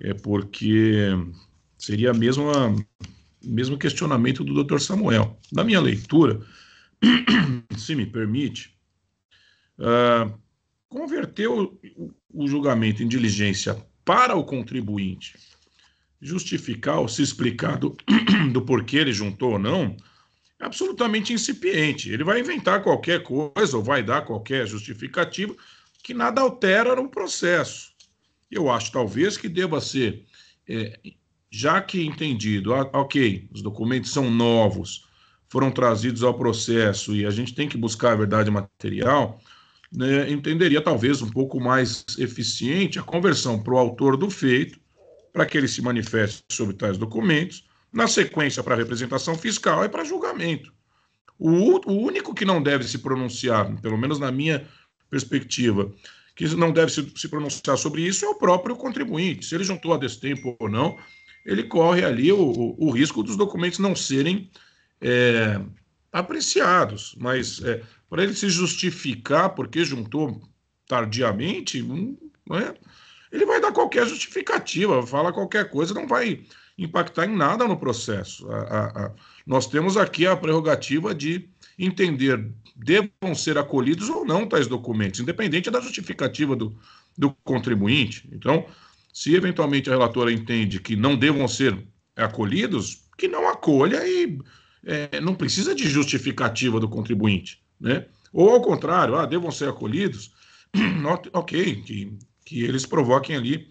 é porque seria mesmo mesmo questionamento do Dr. Samuel. Na minha leitura, se me permite, uh, converter o, o, julgamento em diligência para o contribuinte, justificar ou se explicar do, do porquê ele juntou ou não, é absolutamente incipiente. Ele vai inventar qualquer coisa ou vai dar qualquer justificativa que nada altera no processo. Eu acho, talvez, que deva ser, é, já que entendido, ah, ok, os documentos são novos, foram trazidos ao processo e a gente tem que buscar a verdade material, né, entenderia talvez um pouco mais eficiente a conversão para o autor do feito, para que ele se manifeste sobre tais documentos, na sequência para representação fiscal e para julgamento. O, o único que não deve se pronunciar, pelo menos na minha perspectiva, que não deve se, se, pronunciar sobre isso é o próprio contribuinte. Se ele juntou a destempo ou não, ele corre ali o, o, o risco dos documentos não serem é, apreciados. Mas é, para ele se justificar porque juntou tardiamente, não é? Ele vai dar qualquer justificativa, fala qualquer coisa, não vai impactar em nada no processo. A, a, a, nós temos aqui a prerrogativa de entender devam ser acolhidos ou não tais documentos, independente da justificativa do, do contribuinte. Então, se eventualmente a relatora entende que não devam ser acolhidos, que não acolha e é, não precisa de justificativa do contribuinte, né? Ou ao contrário, ah, devam ser acolhidos, ok, que, que eles provoquem ali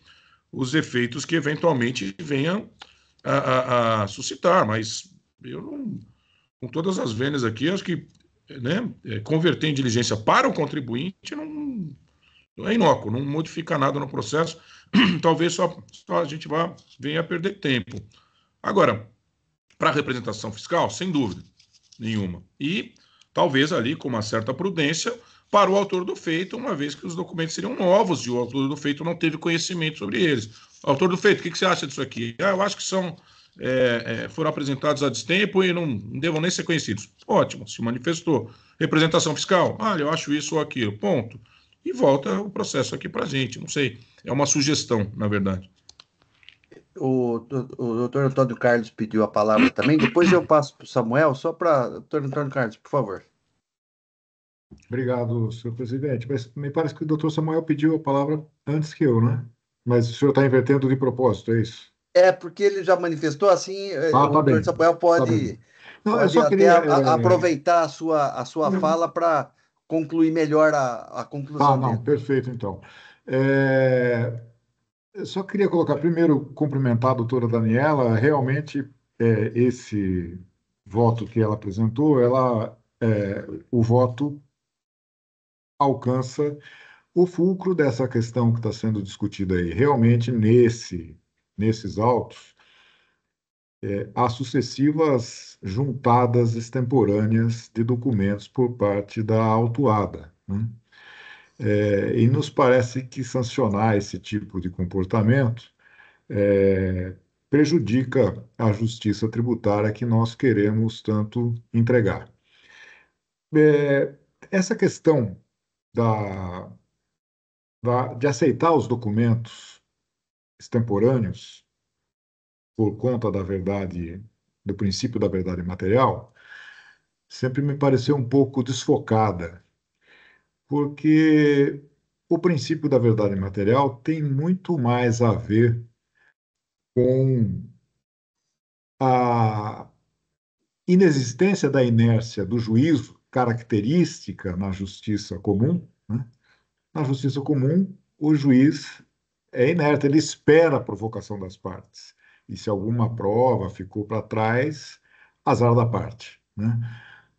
os efeitos que eventualmente venham a, a, a suscitar, mas eu não, com todas as vênias aqui, acho que né, é, converter em diligência para o contribuinte não, não é inócuo, não modifica nada no processo, talvez só, só a gente vá venha a perder tempo. Agora, para a representação fiscal, sem dúvida nenhuma. E talvez ali, com uma certa prudência, para o autor do feito, uma vez que os documentos seriam novos e o autor do feito não teve conhecimento sobre eles. Autor do feito, o que, que você acha disso aqui? Ah, eu acho que são é, é, foram apresentados a destempo e não, devam nem ser conhecidos. Ótimo, se manifestou. Representação fiscal, ah, eu acho isso ou aquilo, ponto. E volta o processo aqui para a gente, não sei. É uma sugestão, na verdade. O, o, o doutor Antônio Carlos pediu a palavra também. Depois eu passo para o Samuel, só para. Doutor Antônio Carlos, por favor. Obrigado, senhor presidente. Mas me parece que o doutor Samuel pediu a palavra antes que eu, né? Mas o senhor está invertendo de propósito, é isso? É, porque ele já manifestou assim, eh, ah, o tá doutor Samuel pode, tá Não, pode eu só queria, a, é... aproveitar a sua, a sua fala para concluir melhor a, a conclusão. Ah, não, dele. perfeito, então. É... Eu só queria colocar, primeiro, cumprimentar a doutora Daniela, realmente é, esse voto que ela apresentou, ela, é, o voto alcança o fulcro dessa questão que está sendo discutida aí. Realmente, nesse, nesses autos, é, há sucessivas juntadas extemporâneas de documentos por parte da autuada. Né? É, e nos parece que sancionar esse tipo de comportamento é, prejudica a justiça tributária que nós queremos tanto entregar. É, essa questão da da, de aceitar os documentos extemporâneos por conta da verdade, do princípio da verdade material, sempre me pareceu um pouco desfocada, porque o princípio da verdade material tem muito mais a ver com a inexistência da inércia do juízo, característica na justiça comum. Né? Na justiça comum, o juiz é inerte, ele espera a provocação das partes. E se alguma prova ficou para trás, azar da parte. Né?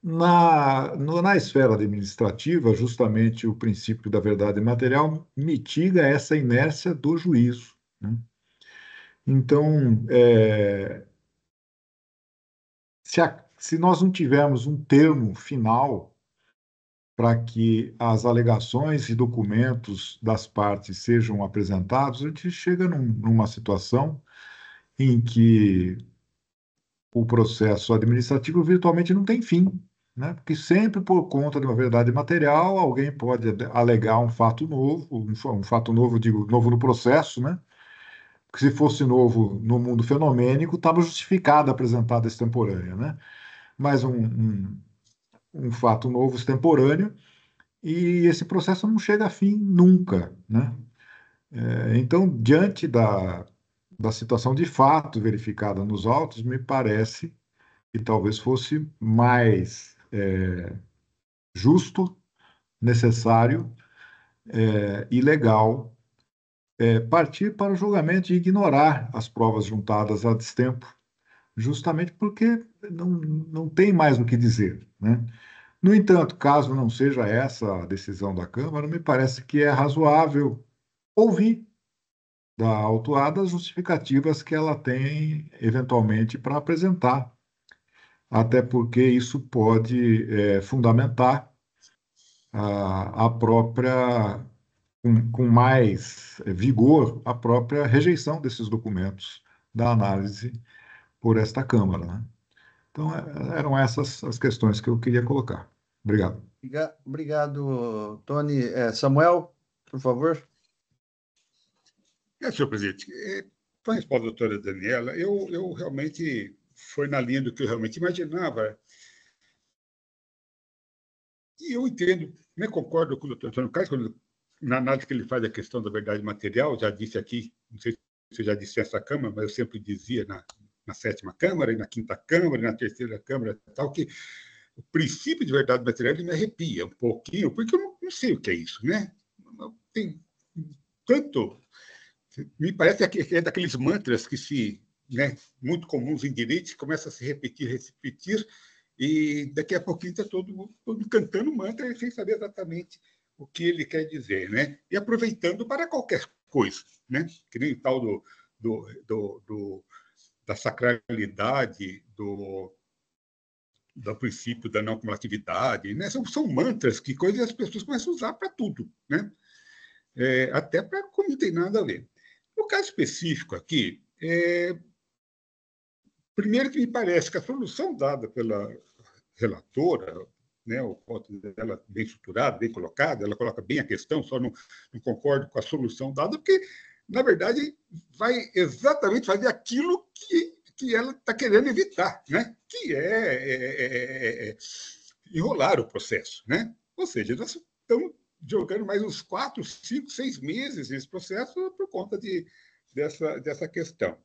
Na, no, na esfera administrativa, justamente o princípio da verdade material mitiga essa inércia do juízo. Né? Então, é, se, a, se nós não tivermos um termo final para que as alegações e documentos das partes sejam apresentados, a gente chega num, numa situação em que o processo administrativo virtualmente não tem fim, né? porque sempre por conta de uma verdade material, alguém pode alegar um fato novo, um, fato novo, digo, novo no processo, né? que se fosse novo no mundo fenomênico, estava justificado apresentada extemporânea, né? Mas um, um, um, fato novo extemporâneo e esse processo não chega a fim nunca, né? É, então, diante da, da situação de fato verificada nos autos, me parece que talvez fosse mais é, justo, necessário é, e legal é, partir para o julgamento e ignorar as provas juntadas a destempo, justamente porque não, não tem mais o que dizer. Né? No entanto, caso não seja essa a decisão da Câmara, me parece que é razoável ouvir da autuada as justificativas que ela tem, eventualmente, para apresentar, até porque isso pode é, fundamentar a, a própria com, com mais vigor a própria rejeição desses documentos da análise por esta Câmara. Né? Então, é, eram essas as questões que eu queria colocar. Obrigado. Obrigado, Tony. É, Samuel, por favor. É, senhor presidente, é, para a resposta da doutora Daniela, eu, eu realmente foi na linha do que eu realmente imaginava. E eu entendo, nem concordo com o doutor Antônio Carlos, quando na análise que ele faz da questão da verdade material, já disse aqui, não sei se eu já disse nessa Câmara, mas eu sempre dizia na, na sétima Câmara, e na quinta Câmara, e na terceira Câmara, tal, que o princípio de verdade material me arrepia um pouquinho, porque eu não, não sei o que é isso, né? Tem tanto. Me parece que é daqueles mantras que se. Né, muito comuns em direito, começa a se repetir, repetir, e daqui a pouquinho está todo mundo cantando mantra sem saber exatamente o que ele quer dizer, né? E aproveitando para qualquer coisa, né? Que nem o tal do, do, do, do da sacralidade, do, do princípio da não cumulatividade, né? São, são mantras que coisas as pessoas começam a usar para tudo, né? É, até para como não tem nada a ver. No caso específico aqui, é, primeiro que me parece que a solução dada pela relatora, né, o voto dela bem estruturado, bem colocado, ela coloca bem a questão, só não, não concordo com a solução dada, porque, na verdade, vai exatamente fazer aquilo que, que ela está querendo evitar, né? que é, é, é, é, enrolar o processo. Né? Ou seja, nós estamos jogando mais uns quatro, cinco, seis meses nesse processo por conta de, dessa, dessa questão.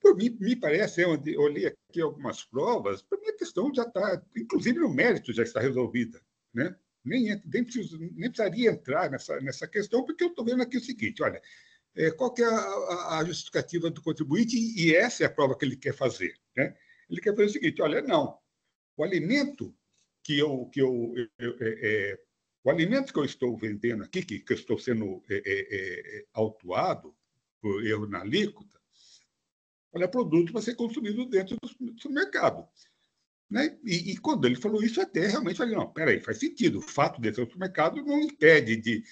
Por mim, me parece, eu olhei aqui algumas provas, para mim a questão já está, inclusive no mérito já está resolvida. Né? Nem, nem, preciso, nem precisaria entrar nessa, nessa questão, porque eu estou vendo aqui o seguinte: olha, é, qual é a, a, justificativa do contribuinte, e essa é a prova que ele quer fazer. Né? Ele quer fazer o seguinte: olha, não, o alimento que eu. Que eu, eu, é, é, o alimento que eu estou vendendo aqui, que, que eu estou sendo é, é, é autuado por erro na alíquota, Olha, produto para ser consumido dentro do supermercado. Né? E, e, quando ele falou isso, até realmente falei, não, peraí, faz sentido. O fato de ser um supermercado não impede de,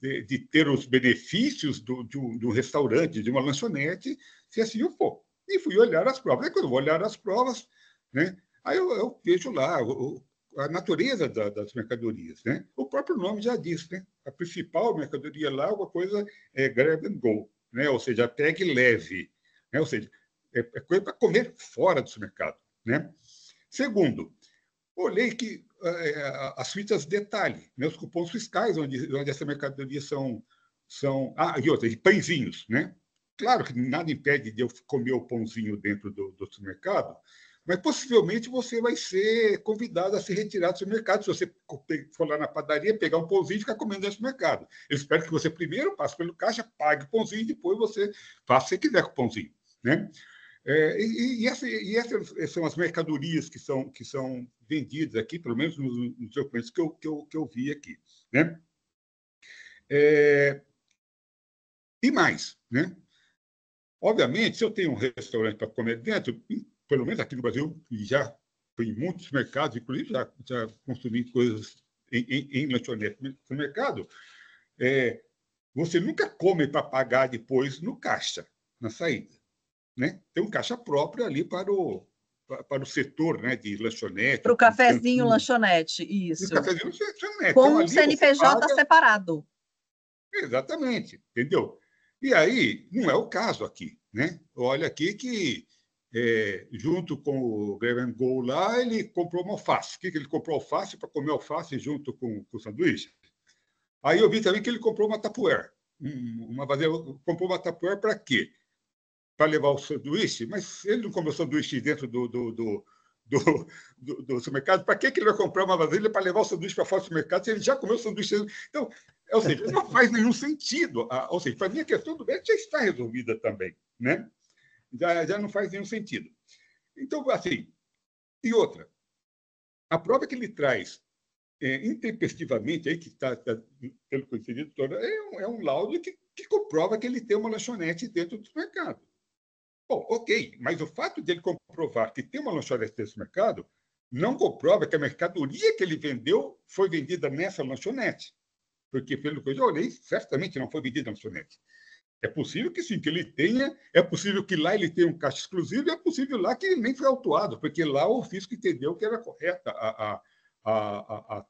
de, de ter os benefícios do, de, um, de, um, restaurante, de uma lanchonete, se assim eu for. E fui olhar as provas. Aí, quando eu vou olhar as provas, né, aí eu, eu vejo lá o, a natureza da, das mercadorias. Né? O próprio nome já diz, né? a principal mercadoria lá, uma coisa é grab and go, né? ou seja, pegue leve, né? ou seja, é, é coisa para comer fora do supermercado. Né? Segundo, olhei que é, as fitas detalhe, né? os cupons fiscais, onde, onde essa mercadoria são, são. Ah, e outra, e pãezinhos. Né? Claro que nada impede de eu comer o pãozinho dentro do, do supermercado, mas possivelmente você vai ser convidado a se retirar do supermercado se você for lá na padaria, pegar um pãozinho e ficar comendo nesse mercado. Eu espero que você primeiro passe pelo caixa, pague o pãozinho e depois você faça o que quiser com o pãozinho. Né? É, e, e, e, essas são as mercadorias que são, que são vendidas aqui, pelo menos nos, nos documentos que eu, que, eu, que eu vi aqui. Né? É, e mais, né? Obviamente, se eu tenho um restaurante para comer dentro, pelo menos aqui no Brasil, já em muitos mercados, inclusive já, já consumi coisas em, em, em lanchonete no mercado, é, você nunca come para pagar depois no caixa, na saída. Né? Tem um caixa próprio ali para o, para o setor né, de lanchonete. Para o cafezinho lanchonete, isso. O cafezinho lanchonete. Com então, um CNPJ paga... separado. Exatamente, entendeu? E aí, não é o caso aqui. Né? Olha aqui que é, junto com o Graham Go lá, ele comprou uma alface. O que, que ele comprou alface para comer alface junto com, com o sanduíche? Aí eu vi também que ele comprou uma tapuer. Uma vasilha, comprou uma tapuer para quê? Para levar o sanduíche, mas ele não comprou sanduíche dentro do, do, do, do, do, do supermercado. Para que, ele vai comprar uma vasilha para levar o sanduíche para fora do supermercado se ele já comeu o sanduíche? Então, ou seja, não faz nenhum sentido. Ou seja, para mim a questão do médico já está resolvida também. Né? já, já não faz nenhum sentido. Então, assim, e outra, a prova que ele traz é, intempestivamente, aí, que está, tá, pelo entendi, é um, é um laudo que, que comprova que ele tem uma lanchonete dentro do mercado. Bom, ok, mas o fato de ele comprovar que tem uma lanchonete do mercado não comprova que a mercadoria que ele vendeu foi vendida nessa lanchonete. Porque, pelo que eu olhei, certamente não foi vendida na lanchonete. É possível que sim, que ele tenha, é possível que lá ele tenha um caixa exclusivo, e é possível lá que ele nem foi autuado, porque lá o fisco entendeu que era correta a. a, a, a...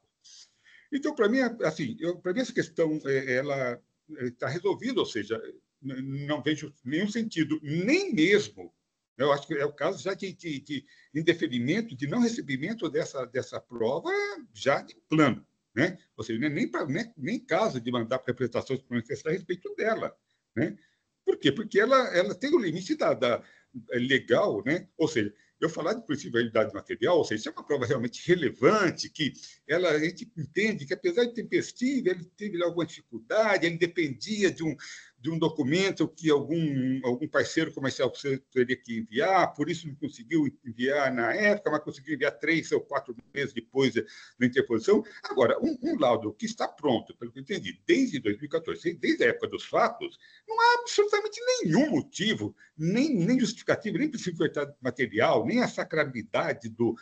Então, para mim, assim, para mim essa questão é, ela está resolvida, ou seja, não vejo nenhum sentido, nem mesmo. Eu acho que é o caso já de, de, de indeferimento, de não recebimento dessa, dessa prova já de plano. Né? Ou seja, nem, pra, nem, nem caso de mandar para para manifestar a respeito dela. Né? Por quê? Porque ela, ela tem o limite da, da é legal, né? ou seja, eu falar de privacidade material, ou seja, isso é uma prova realmente relevante, que ela, a gente entende que, apesar de tempestivo, ele teve alguma dificuldade, ele dependia de um, de um documento que algum, algum parceiro comercial teria que enviar, por isso não conseguiu enviar na época, mas conseguiu enviar três ou quatro meses depois da interposição. Agora, um, um laudo que está pronto, pelo que eu entendi, desde 2014, desde a época dos fatos, não há absolutamente nenhum motivo, nem, nem justificativo, nem princípio material, nem a sacralidade do,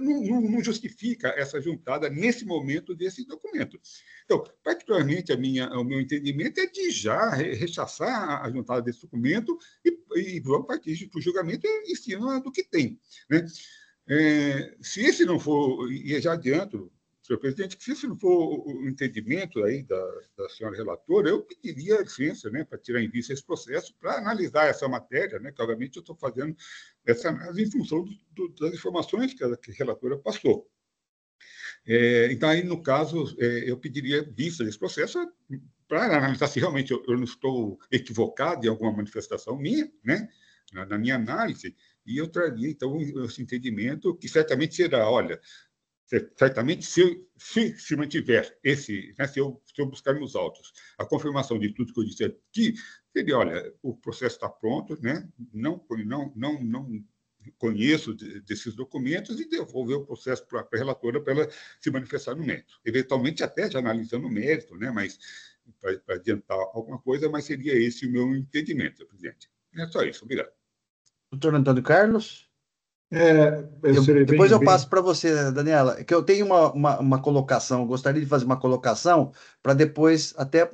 não, não, não, justifica essa juntada nesse momento desse documento. Então, particularmente, a minha, o meu entendimento é de já rechaçar a juntada desse documento e, e vamos partir para o julgamento em cima do que tem. Né? É, se esse não for, e já adianto, senhor presidente, que se esse não for o entendimento aí da, da senhora relatora, eu pediria licença né, para tirar em vista esse processo, para analisar essa matéria, né, que obviamente eu estou fazendo essa análise em função do, do, das informações que a, que a relatora passou. É, então, aí, no caso, é, eu pediria vista desse processo para analisar se realmente eu, eu, não estou equivocado em alguma manifestação minha, né, na, na minha análise, e eu traria, então, esse entendimento, que certamente será, olha, certamente, se, se, se mantiver esse, né, se, eu, se eu buscar nos autos a confirmação de tudo que eu disse aqui, seria, olha, o processo está pronto, né, não, não, não, não conheço de, desses documentos e devolver o processo para a relatora para ela se manifestar no mérito. Eventualmente, até já analisando o mérito, né, mas para adiantar alguma coisa, mas seria esse o meu entendimento, presidente. É só isso, obrigado. Doutor Antônio Carlos? É, eu, eu depois bem, eu passo para você, Daniela, que eu tenho uma, uma, uma colocação, gostaria de fazer uma colocação para depois, até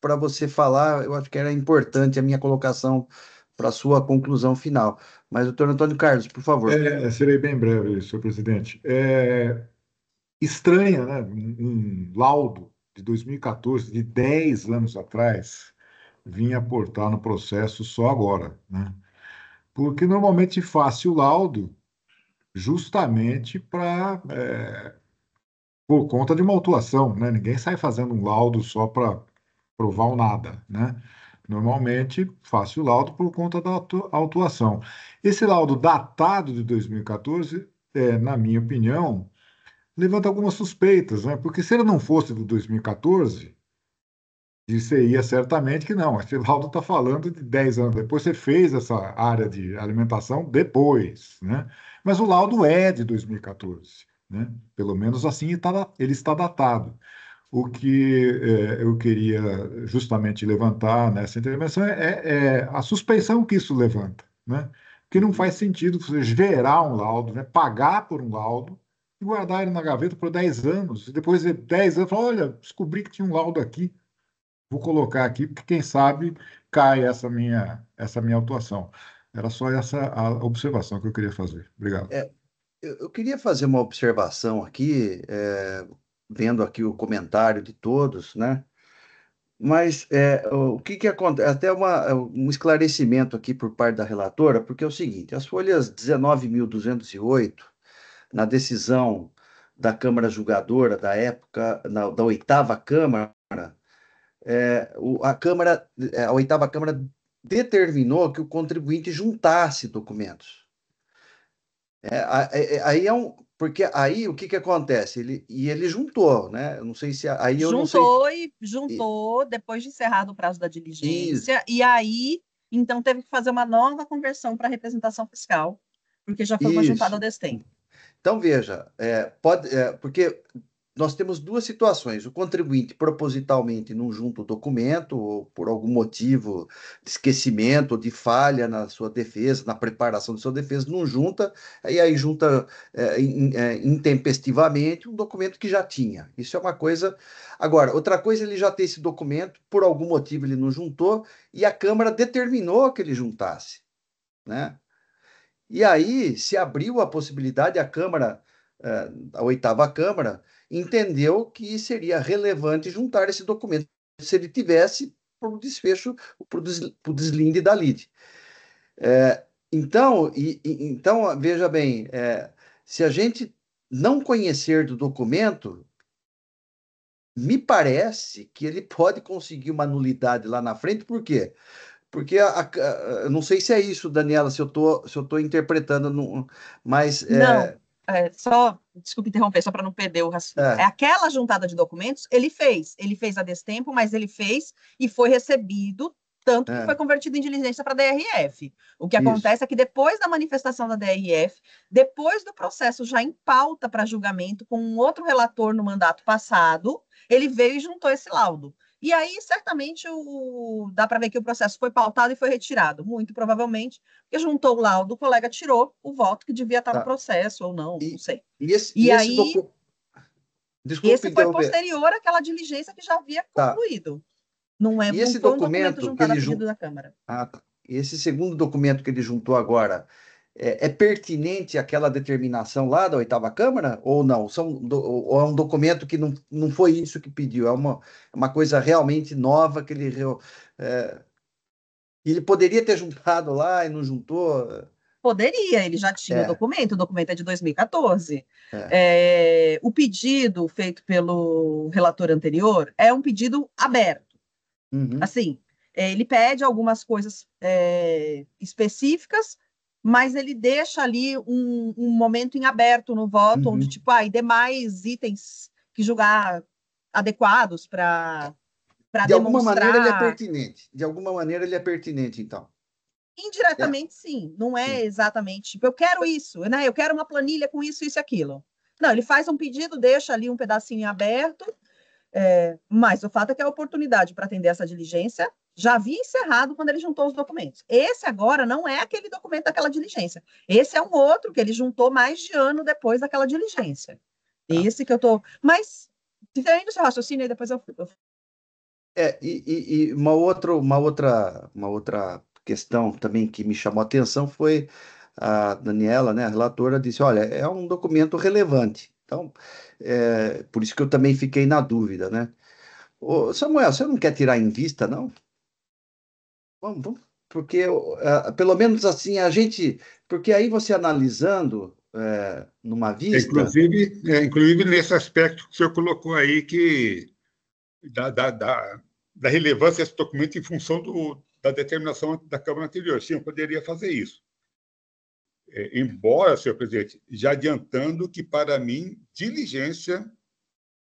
para você falar, eu acho que era importante a minha colocação para a sua conclusão final. Mas, doutor Antônio Carlos, por favor. É, serei bem breve, senhor presidente. É, estranha, né? Um, um laudo de 2014, de 10 anos atrás, vinha aportar no processo só agora, né? Porque normalmente faz o laudo justamente para é, por conta de uma autuação, né? Ninguém sai fazendo um laudo só para provar o nada, né? Normalmente faz o laudo por conta da autuação. Esse laudo datado de 2014, é, na minha opinião, levanta algumas suspeitas, né? Porque se ele não fosse de 2014, Disseria certamente que não. Laudo está falando de 10 anos depois. Você fez essa área de alimentação depois, né? Mas o laudo é de 2014, né? Pelo menos assim está, ele está datado. O que é, eu queria justamente levantar nessa intervenção é, é, a suspeição que isso levanta, né? Que não faz sentido você gerar um laudo, né? pagar por um laudo e guardar ele na gaveta por 10 anos. E depois de 10 anos, falar, olha, descobri que tinha um laudo aqui vou colocar aqui, porque quem sabe cai essa minha, essa minha atuação. Era só essa a observação que eu queria fazer. Obrigado. É, eu queria fazer uma observação aqui, é, vendo aqui o comentário de todos, né? Mas é, o que, que acontece? Até uma, um esclarecimento aqui por parte da relatora, porque é o seguinte: as folhas 19.208, na decisão da Câmara Julgadora da época, na, da oitava Câmara, é, a Câmara, é, a oitava Câmara determinou que o contribuinte juntasse documentos. É, é, é, aí é um, porque aí o que que acontece? Ele e ele juntou, né? Eu não sei se aí eu juntou não sei... e juntou depois de encerrado o prazo da diligência Isso. e aí então teve que fazer uma nova conversão para representação fiscal porque já foi juntada ao destempo. Então veja, é, pode, é, porque nós temos duas situações. O contribuinte propositalmente não junta o documento, ou por algum motivo de esquecimento ou de falha na sua defesa, na preparação de sua defesa, não junta, e aí junta é, é, intempestivamente um documento que já tinha. Isso é uma coisa. Agora, outra coisa, ele já tem esse documento, por algum motivo ele não juntou, e a Câmara determinou que ele juntasse. Né? E aí se abriu a possibilidade, a Câmara, a oitava Câmara, entendeu que seria relevante juntar esse documento se ele tivesse para o desfecho, para o deslinde da lide. É, então, e, então, veja bem, é, se a gente não conhecer do documento, me parece que ele pode conseguir uma nulidade lá na frente, por quê? Porque a, a, não sei se é isso, Daniela, se eu tô, se eu estou interpretando, mas. É, é, só, desculpe interromper, só para não perder o raciocínio. É. é. aquela juntada de documentos, ele fez. Ele fez a destempo, mas ele fez e foi recebido, tanto é. que foi convertido em diligência para a DRF. O que Isso. acontece é que depois da manifestação da DRF, depois do processo já em pauta para julgamento, com um outro relator no mandato passado, ele veio e juntou esse laudo. E aí, certamente, o, dá para ver que o processo foi pautado e foi retirado. Muito provavelmente, porque juntou o laudo, o colega tirou o voto que devia estar tá. no processo ou não, e, não sei. E, esse, e, e aí, docu... Desculpe esse foi posterior àquela diligência que já havia tá. concluído. Não é e esse documento, um documento que ele jun... da Câmara. Ah, tá. E esse segundo documento que ele juntou agora, é, é, pertinente aquela determinação lá da oitava Câmara ou não? São, do, ou é um documento que não, não foi isso que pediu? É uma, uma coisa realmente nova que ele. É, ele poderia ter juntado lá e não juntou? Poderia, ele já tinha é. o documento, o documento é de 2014. É. É, o pedido feito pelo relator anterior é um pedido aberto. Uhum. Assim, é, ele pede algumas coisas é, específicas, mas ele deixa ali um, um momento em aberto no voto, uhum. onde, tipo, ah, e demais itens que julgar adequados para para de alguma maneira ele é pertinente. De alguma maneira ele é pertinente, então. Indiretamente, é. sim. Não é sim. exatamente tipo, eu quero isso, né? Eu quero uma planilha com isso, isso e aquilo. Não, ele faz um pedido, deixa ali um pedacinho aberto, é, mas o fato é que a oportunidade para atender essa diligência já havia encerrado quando ele juntou os documentos. Esse agora não é aquele documento daquela diligência. Esse é um outro que ele juntou mais de ano depois daquela diligência. Tá. Esse que eu tô. Mas, diferente do seu raciocínio, aí depois eu. É, e, e, e, uma, outra, uma, outra, uma outra questão também que me chamou a atenção foi a Daniela, né, a relatora, disse: olha, é um documento relevante. Então, é, por isso que eu também fiquei na dúvida, né? Ô, Samuel, você não quer tirar em vista, não? Vamos, vamos porque uh, pelo menos assim a gente, porque aí você analisando é, numa vista. Inclusive, é, inclusive nesse aspecto que o senhor colocou aí que da, da, da, da relevância desse documento em função do, da determinação da Câmara anterior. Sim, eu poderia fazer isso. É, embora, senhor presidente, já adiantando que, para mim, diligência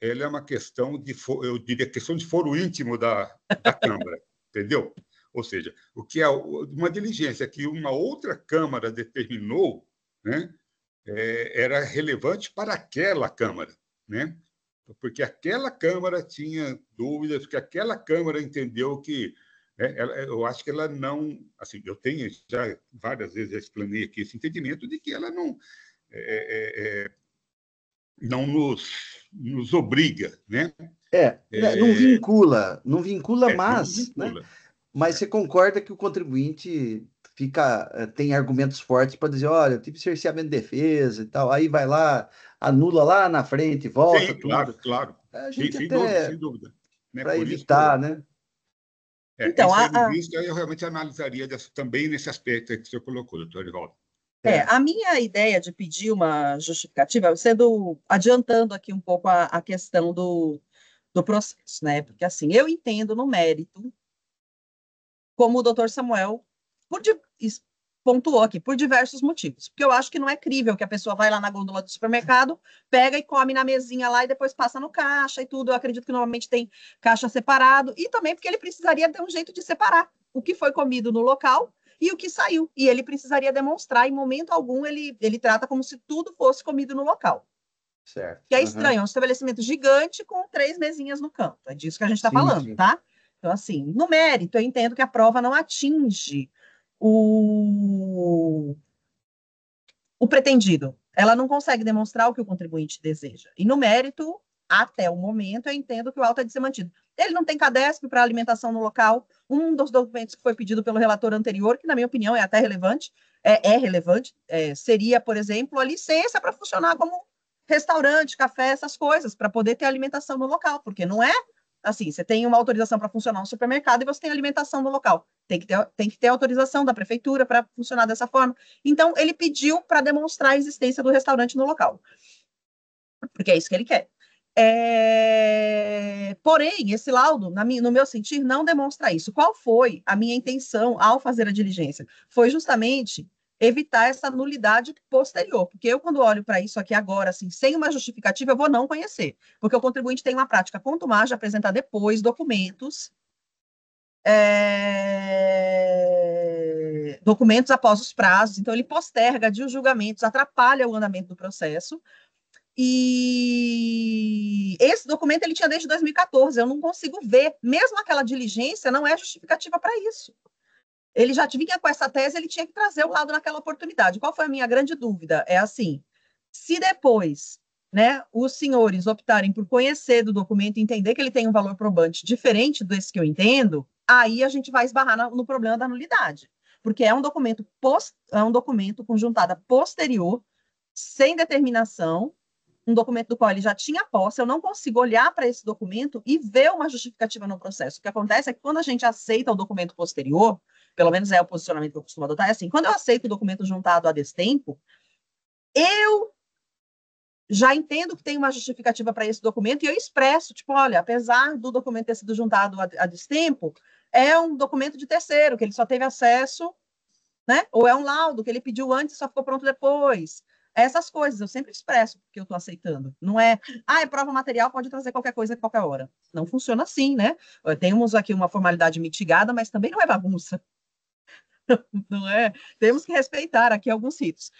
ela é uma questão de, eu diria, questão de foro íntimo da, da Câmara, entendeu? Ou seja, o que é uma diligência que uma outra Câmara determinou, né, é, era relevante para aquela Câmara, né? Porque aquela Câmara tinha dúvidas, porque aquela Câmara entendeu que é, ela, eu acho que ela não, assim, eu tenho já várias vezes já explanei aqui esse entendimento de que ela não é, é, é não nos, nos obriga, né? É, né, não vincula, não vincula, mas, não vincula. Né? Mas você concorda que o contribuinte fica eh, tem argumentos fortes para dizer, olha, eu tive cerceamento de defesa e tal, aí vai lá, anula lá na frente, volta. Sim, claro, claro. A gente sem, até, sem dúvida. Né? Para evitar, isso, né? É, então, a, a... Vista, eu realmente analisaria dessa, também nesse aspecto que você colocou, doutor Erivaldo. É, a minha ideia de pedir uma justificativa, sendo adiantando aqui um pouco a, a questão do, do processo, né? Porque assim, eu entendo no mérito, como o doutor Samuel por, pontuou aqui, por diversos motivos. Porque eu acho que não é crível que a pessoa vai lá na gôndola do supermercado, pega e come na mesinha lá e depois passa no caixa e tudo. Eu acredito que normalmente tem caixa separado. E também porque ele precisaria ter um jeito de separar o que foi comido no local e o que saiu. E ele precisaria demonstrar, em momento algum, ele, ele trata como se tudo fosse comido no local. Certo. Que é estranho, uhum. é um estabelecimento gigante com três mesinhas no canto. É disso que a gente está falando, sim. tá? Então, assim, no mérito, eu entendo que a prova não atinge o, o pretendido. Ela não consegue demonstrar o que o contribuinte deseja. E no mérito, até o momento, eu entendo que o auto é de ser mantido. Ele não tem cadastro para alimentação no local. Um dos documentos que foi pedido pelo relator anterior, que na minha opinião é até relevante, é, é relevante, é, seria, por exemplo, a licença para funcionar como restaurante, café, essas coisas, para poder ter alimentação no local, porque não é assim, você tem uma autorização para funcionar um supermercado e você tem alimentação no local. Tem que ter, tem que ter autorização da prefeitura para funcionar dessa forma. Então, ele pediu para demonstrar a existência do restaurante no local. Porque é isso que ele quer. É... Porém, esse laudo, no meu sentir, não demonstra isso. Qual foi a minha intenção ao fazer a diligência? Foi justamente evitar essa nulidade posterior, porque eu, quando olho para isso aqui agora, assim, sem uma justificativa, eu vou não conhecer, porque o contribuinte tem uma prática contumaz de apresentar depois documentos é... documentos após os prazos, então ele posterga de os julgamentos, atrapalha o andamento do processo, e esse documento ele tinha desde 2014, eu não consigo ver, mesmo aquela diligência não é justificativa para isso. Ele já vinha com essa tese, ele tinha que trazer o lado naquela oportunidade. Qual foi a minha grande dúvida? É assim: se depois né, os senhores optarem por conhecer do documento e entender que ele tem um valor probante diferente desse que eu entendo, aí a gente vai esbarrar no, no problema da nulidade. Porque é um documento post, é um documento conjuntada posterior, sem determinação, um documento do qual ele já tinha posse, eu não consigo olhar para esse documento e ver uma justificativa no processo. O que acontece é que quando a gente aceita o documento posterior, pelo menos é o posicionamento que eu costumo adotar, é assim, quando eu aceito o documento juntado a destempo, eu já entendo que tem uma justificativa para esse documento e eu expresso, tipo, olha, apesar do documento ter sido juntado a, a destempo, é um documento de terceiro, que ele só teve acesso, né? Ou é um laudo que ele pediu antes e só ficou pronto depois. Essas coisas eu sempre expresso que eu estou aceitando. Não é, ah, é prova material, pode trazer qualquer coisa a qualquer hora. Não funciona assim, né? Temos aqui uma formalidade mitigada, mas também não é bagunça. não é? Temos que respeitar aqui alguns ritos.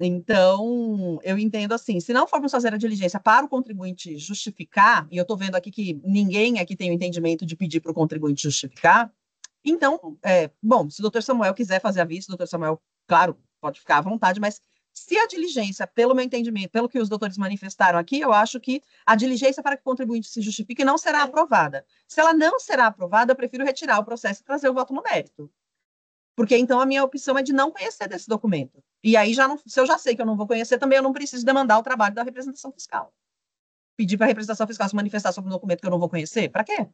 Então, eu entendo assim, se não formos fazer a diligência para o contribuinte justificar, e eu estou vendo aqui que ninguém aqui tem o entendimento de pedir para o contribuinte justificar, então, é, bom, se o doutor Samuel quiser fazer a vista, o doutor Samuel, claro, pode ficar à vontade, mas se a diligência, pelo meu entendimento, pelo que os doutores manifestaram aqui, eu acho que a diligência para que o contribuinte se justifique não será aprovada. Se ela não será aprovada, eu prefiro retirar o processo e trazer o voto no mérito. Porque então a minha opção é de não conhecer desse documento. E aí, já não, se eu já sei que eu não vou conhecer, também eu não preciso demandar o trabalho da representação fiscal. Pedir para a representação fiscal se manifestar sobre um documento que eu não vou conhecer? Para quê?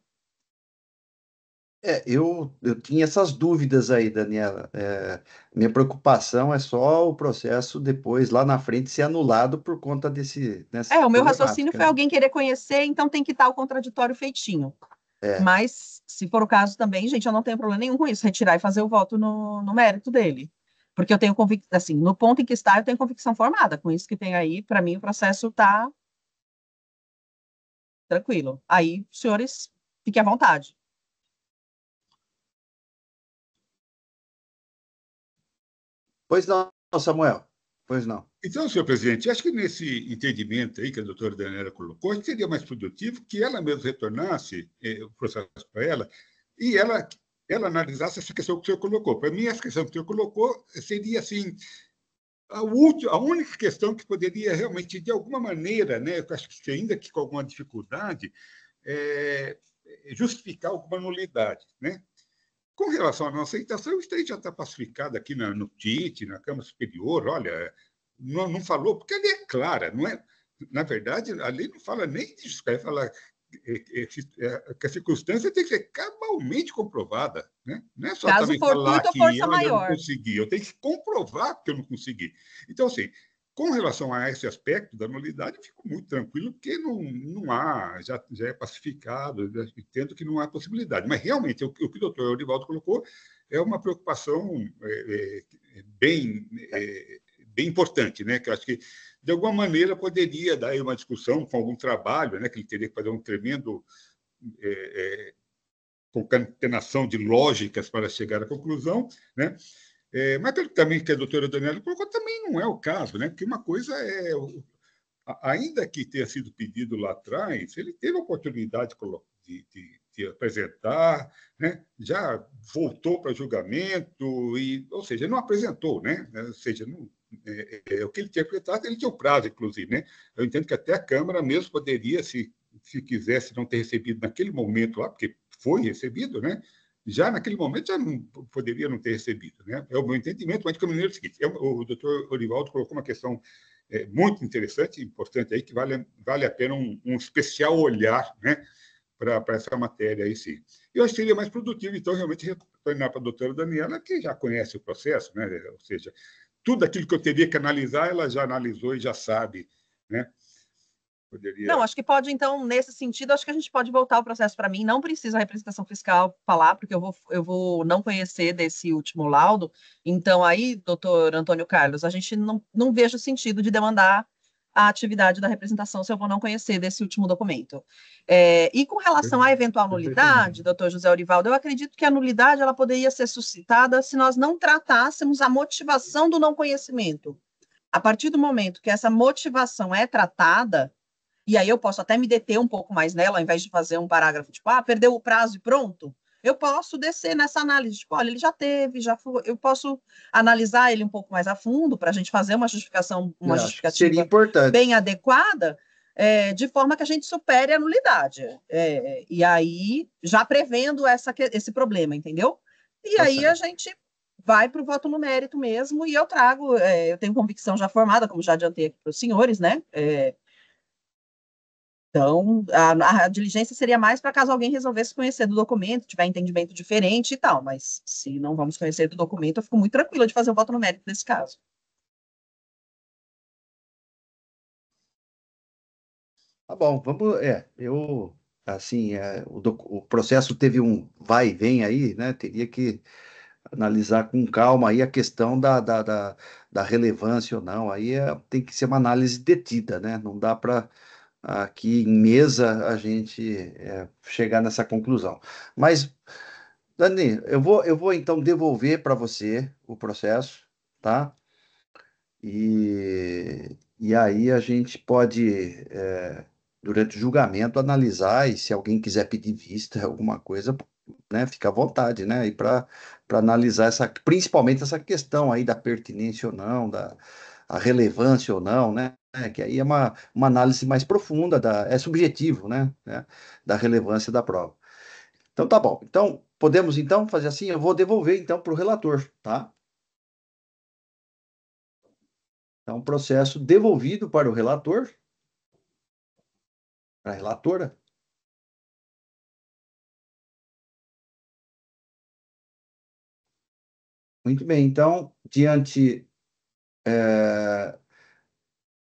É, eu, eu tinha essas dúvidas aí, Daniela. É, minha preocupação é só o processo depois, lá na frente, ser anulado por conta desse. É, o meu raciocínio foi né? alguém querer conhecer, então tem que estar o contraditório feitinho. É. Mas, se for o caso também, gente, eu não tenho problema nenhum com isso, retirar e fazer o voto no, no mérito dele. Porque eu tenho convicção, assim, no ponto em que está, eu tenho convicção formada. Com isso que tem aí, para mim, o processo está tranquilo. Aí, senhores, fiquem à vontade. Pois não, Samuel. Pois não. Então, senhor presidente, acho que nesse entendimento aí que a doutora Daniela colocou, seria mais produtivo que ela mesma retornasse eh, o processo para ela e ela, ela analisasse essa questão que o senhor colocou. Para mim, essa questão que o senhor colocou seria, assim, a, última, a única questão que poderia realmente, de alguma maneira, né, eu acho que ainda que com alguma dificuldade, é, justificar alguma nulidade. Né? Com relação à nossa aceitação, isso aí já está pacificado aqui na, no TIT, na Câmara Superior, olha, não, não falou, porque a lei é clara, não é? Na verdade, a lei não fala nem disso, ela fala que a circunstância tem que ser cabalmente comprovada. Né? Não é só Caso também falar que eu não consegui, eu tenho que comprovar que eu não consegui. Então, assim, com relação a esse aspecto da nulidade, eu fico muito tranquilo, porque não, não há, já, já é pacificado, entendo que não há possibilidade. Mas, realmente, o, o que o doutor Eurivaldo colocou é uma preocupação é, é, bem, é, bem importante, né? que eu acho que, de alguma maneira, poderia dar uma discussão com algum trabalho, né? que ele teria que fazer um tremendo é, é, concatenação de lógicas para chegar à conclusão, né? É, mas também que a doutora Daniela colocou, também não é o caso, né? Porque uma coisa é. Ainda que tenha sido pedido lá atrás, ele teve a oportunidade de, de, de apresentar, né? já voltou para julgamento, e, ou seja, não apresentou, né? Ou seja, não, é, é, é, o que ele tinha apresentado, ele tinha o prazo, inclusive. Né? Eu entendo que até a Câmara mesmo poderia, se, se quisesse não ter recebido naquele momento lá, porque foi recebido, né? Já naquele momento já não poderia não ter recebido. Né? É o meu entendimento, mas de qualquer é o seguinte, é, o doutor Orivaldo colocou uma questão é, muito interessante, importante aí, que vale, vale a pena um, um especial olhar né, para essa matéria aí, sim. Eu acho que seria mais produtivo, então, realmente retornar para a doutora Daniela, que já conhece o processo, né? ou seja, tudo aquilo que eu teria que analisar, ela já analisou e já sabe, né? Poderia... Não, acho que pode, então, nesse sentido, acho que a gente pode voltar o processo para mim. Não precisa a representação fiscal falar, porque eu vou, eu vou não conhecer desse último laudo. Então, aí, doutor Antônio Carlos, a gente não, não vejo sentido de demandar a atividade da representação se eu vou não conhecer desse último documento. É, e com relação à eventual nulidade, doutor José Orivaldo, eu acredito que a nulidade ela poderia ser suscitada se nós não tratássemos a motivação do não conhecimento. A partir do momento que essa motivação é tratada, e aí eu posso até me deter um pouco mais nela, ao invés de fazer um parágrafo tipo, ah, perdeu o prazo e pronto. Eu posso descer nessa análise, tipo, olha, ele já teve, já foi. Eu posso analisar ele um pouco mais a fundo para a gente fazer uma justificação, uma justificativa bem adequada, é, de forma que a gente supere a nulidade. É, e aí, já prevendo essa, esse problema, entendeu? E tá aí certo. a gente vai para o voto no mérito mesmo, e eu trago, é, eu tenho convicção já formada, como já adiantei aqui para os senhores, né? É, então, a, a diligência seria mais para caso alguém resolvesse conhecer do documento, tiver entendimento diferente e tal, mas se não vamos conhecer do documento, eu fico muito tranquila de fazer o voto no mérito nesse caso. Tá bom, vamos. É, eu. Assim, é, o, o processo teve um vai e vem aí, né? Teria que analisar com calma aí a questão da, da, da, da relevância ou não. Aí é, tem que ser uma análise detida, né? Não dá para aqui em mesa a gente é, chegar nessa conclusão. Mas, Dani, eu vou, eu vou então devolver para você o processo, tá? E, e aí a gente pode, é, durante o julgamento, analisar e se alguém quiser pedir vista, alguma coisa, né, fica à vontade, né? E para analisar essa, principalmente essa questão aí da pertinência ou não, da a relevância ou não, né? É, que aí é uma, uma análise mais profunda, da, é subjetivo, né, né, da relevância da prova. Então tá bom. Então, podemos então fazer assim, eu vou devolver então para o relator, tá? Então, processo devolvido para o relator, para a relatora. Muito bem, então, diante, é,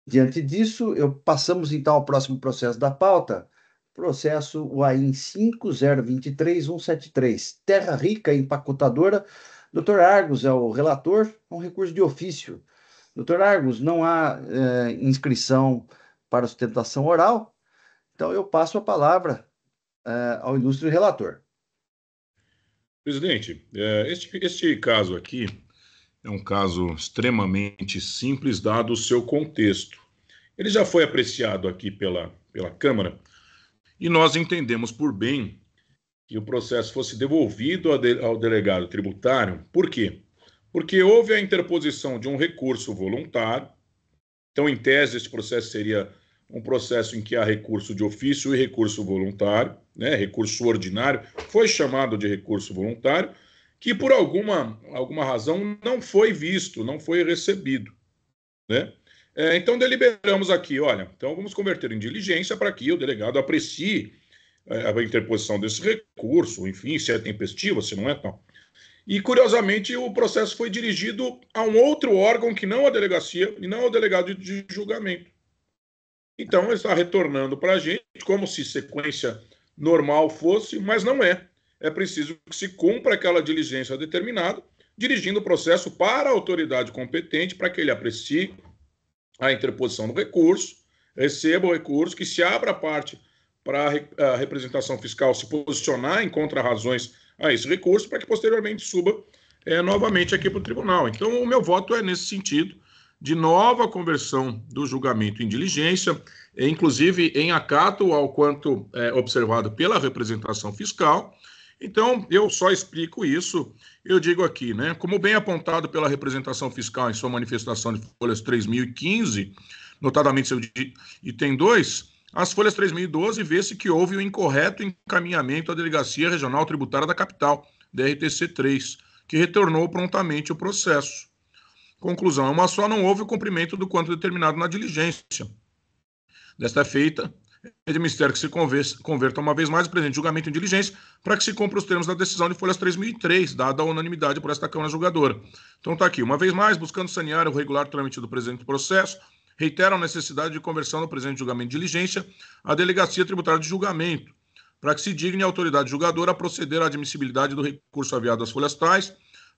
diante disso, eu passamos então ao próximo processo da pauta, processo UAIN 5023173, Terra Rica Empacotadora. Doutor Argos é o relator, um recurso de ofício. Doutor Argos, não há é, inscrição para sustentação oral, então eu passo a palavra é, ao ilustre relator. Presidente, é, este, este caso aqui é um caso extremamente simples, dado o seu contexto. Ele já foi apreciado aqui pela, pela Câmara e nós entendemos por bem que o processo fosse devolvido ao, de, ao delegado tributário. Por quê? Porque houve a interposição de um recurso voluntário. Então, em tese, este processo seria um processo em que há recurso de ofício e recurso voluntário, né, recurso ordinário, foi chamado de recurso voluntário, que por alguma, alguma razão não foi visto, não foi recebido. Né? É, então, deliberamos aqui, olha, então vamos converter em diligência para que o delegado aprecie é, a interposição desse recurso, enfim, se é tempestivo, se não é tal. E, curiosamente, o processo foi dirigido a um outro órgão que não a delegacia e não ao delegado de julgamento. Então, está retornando para a gente como se sequência normal fosse, mas não é. É preciso que se cumpra aquela diligência determinada, dirigindo o processo para a autoridade competente para que ele aprecie a interposição do recurso, receba o recurso, que se abra a parte para a representação fiscal se posicionar em contra-razões a esse recurso, para que posteriormente suba é, novamente aqui para o tribunal. Então, o meu voto é nesse sentido de nova conversão do julgamento em diligência, inclusive em acato ao quanto é, observado pela representação fiscal. Então, eu só explico isso, eu digo aqui, né? Como bem apontado pela representação fiscal em sua manifestação de folhas 3015, notadamente seu item 2, as folhas 3012 vê-se que houve o um incorreto encaminhamento à Delegacia Regional Tributária da Capital, DRTC 3, que retornou prontamente o processo. Conclusão: é uma só, não houve o cumprimento do quanto determinado na diligência. Desta feita, de mistério que se converta uma vez mais o presente julgamento em diligência para que se cumpra os termos da decisão de folhas 3003, dada a unanimidade por esta Câmara Julgadora. Então está aqui, uma vez mais, buscando sanear o regular trâmite do presente processo, reitera a necessidade de conversão no presente julgamento de diligência à Delegacia Tributária de Julgamento, para que se digne a autoridade julgadora a proceder à admissibilidade do recurso aviado às folhas tais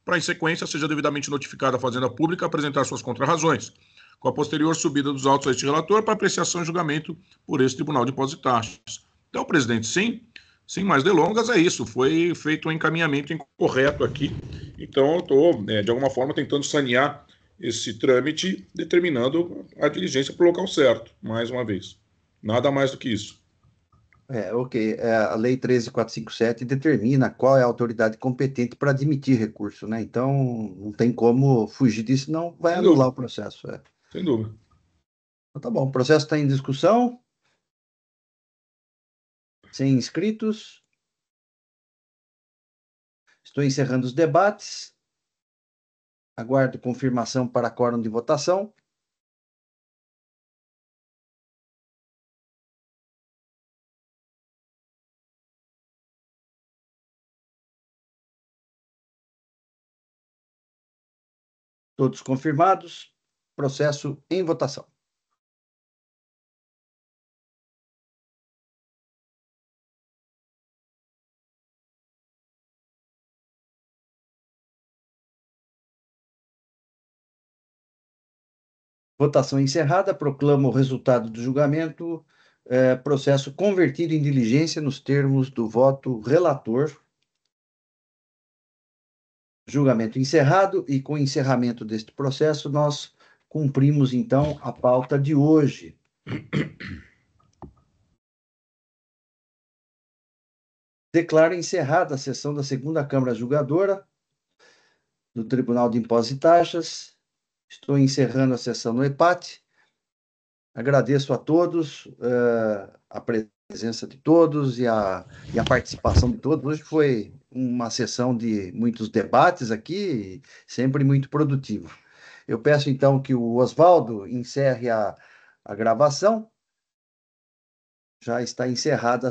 para, em sequência, seja devidamente notificada a Fazenda Pública apresentar suas contrarrazões, com a posterior subida dos autos a este relator para apreciação e julgamento por esse Tribunal de Impostos e Taxas. Então, presidente, sim, sem mais delongas, é isso. Foi feito um encaminhamento incorreto aqui. Então, eu estou, é, de alguma forma, tentando sanear esse trâmite, determinando a diligência para o local certo, mais uma vez. Nada mais do que isso. É, ok. É, a Lei 13457 determina qual é a autoridade competente para admitir recurso, né? Então, não tem como fugir disso, não vai anular o processo. É. Sem dúvida. Então, tá bom. O processo está em discussão. Sem inscritos. Estou encerrando os debates. Aguardo confirmação para quórum de votação. Todos confirmados. Processo em votação. Votação encerrada. Proclamo o resultado do julgamento. É, processo convertido em diligência nos termos do voto relator Julgamento encerrado e com o encerramento deste processo, nós cumprimos então a pauta de hoje. Declaro encerrada a sessão da segunda Câmara Julgadora do Tribunal de Impostos e Taxas. Estou encerrando a sessão no EPAT. Agradeço a todos uh, a presença de todos e a, e a participação de todos. Hoje foi uma sessão de muitos debates aqui, sempre muito produtivo. Eu peço então que o Oswaldo encerre a, a gravação. Já está encerrada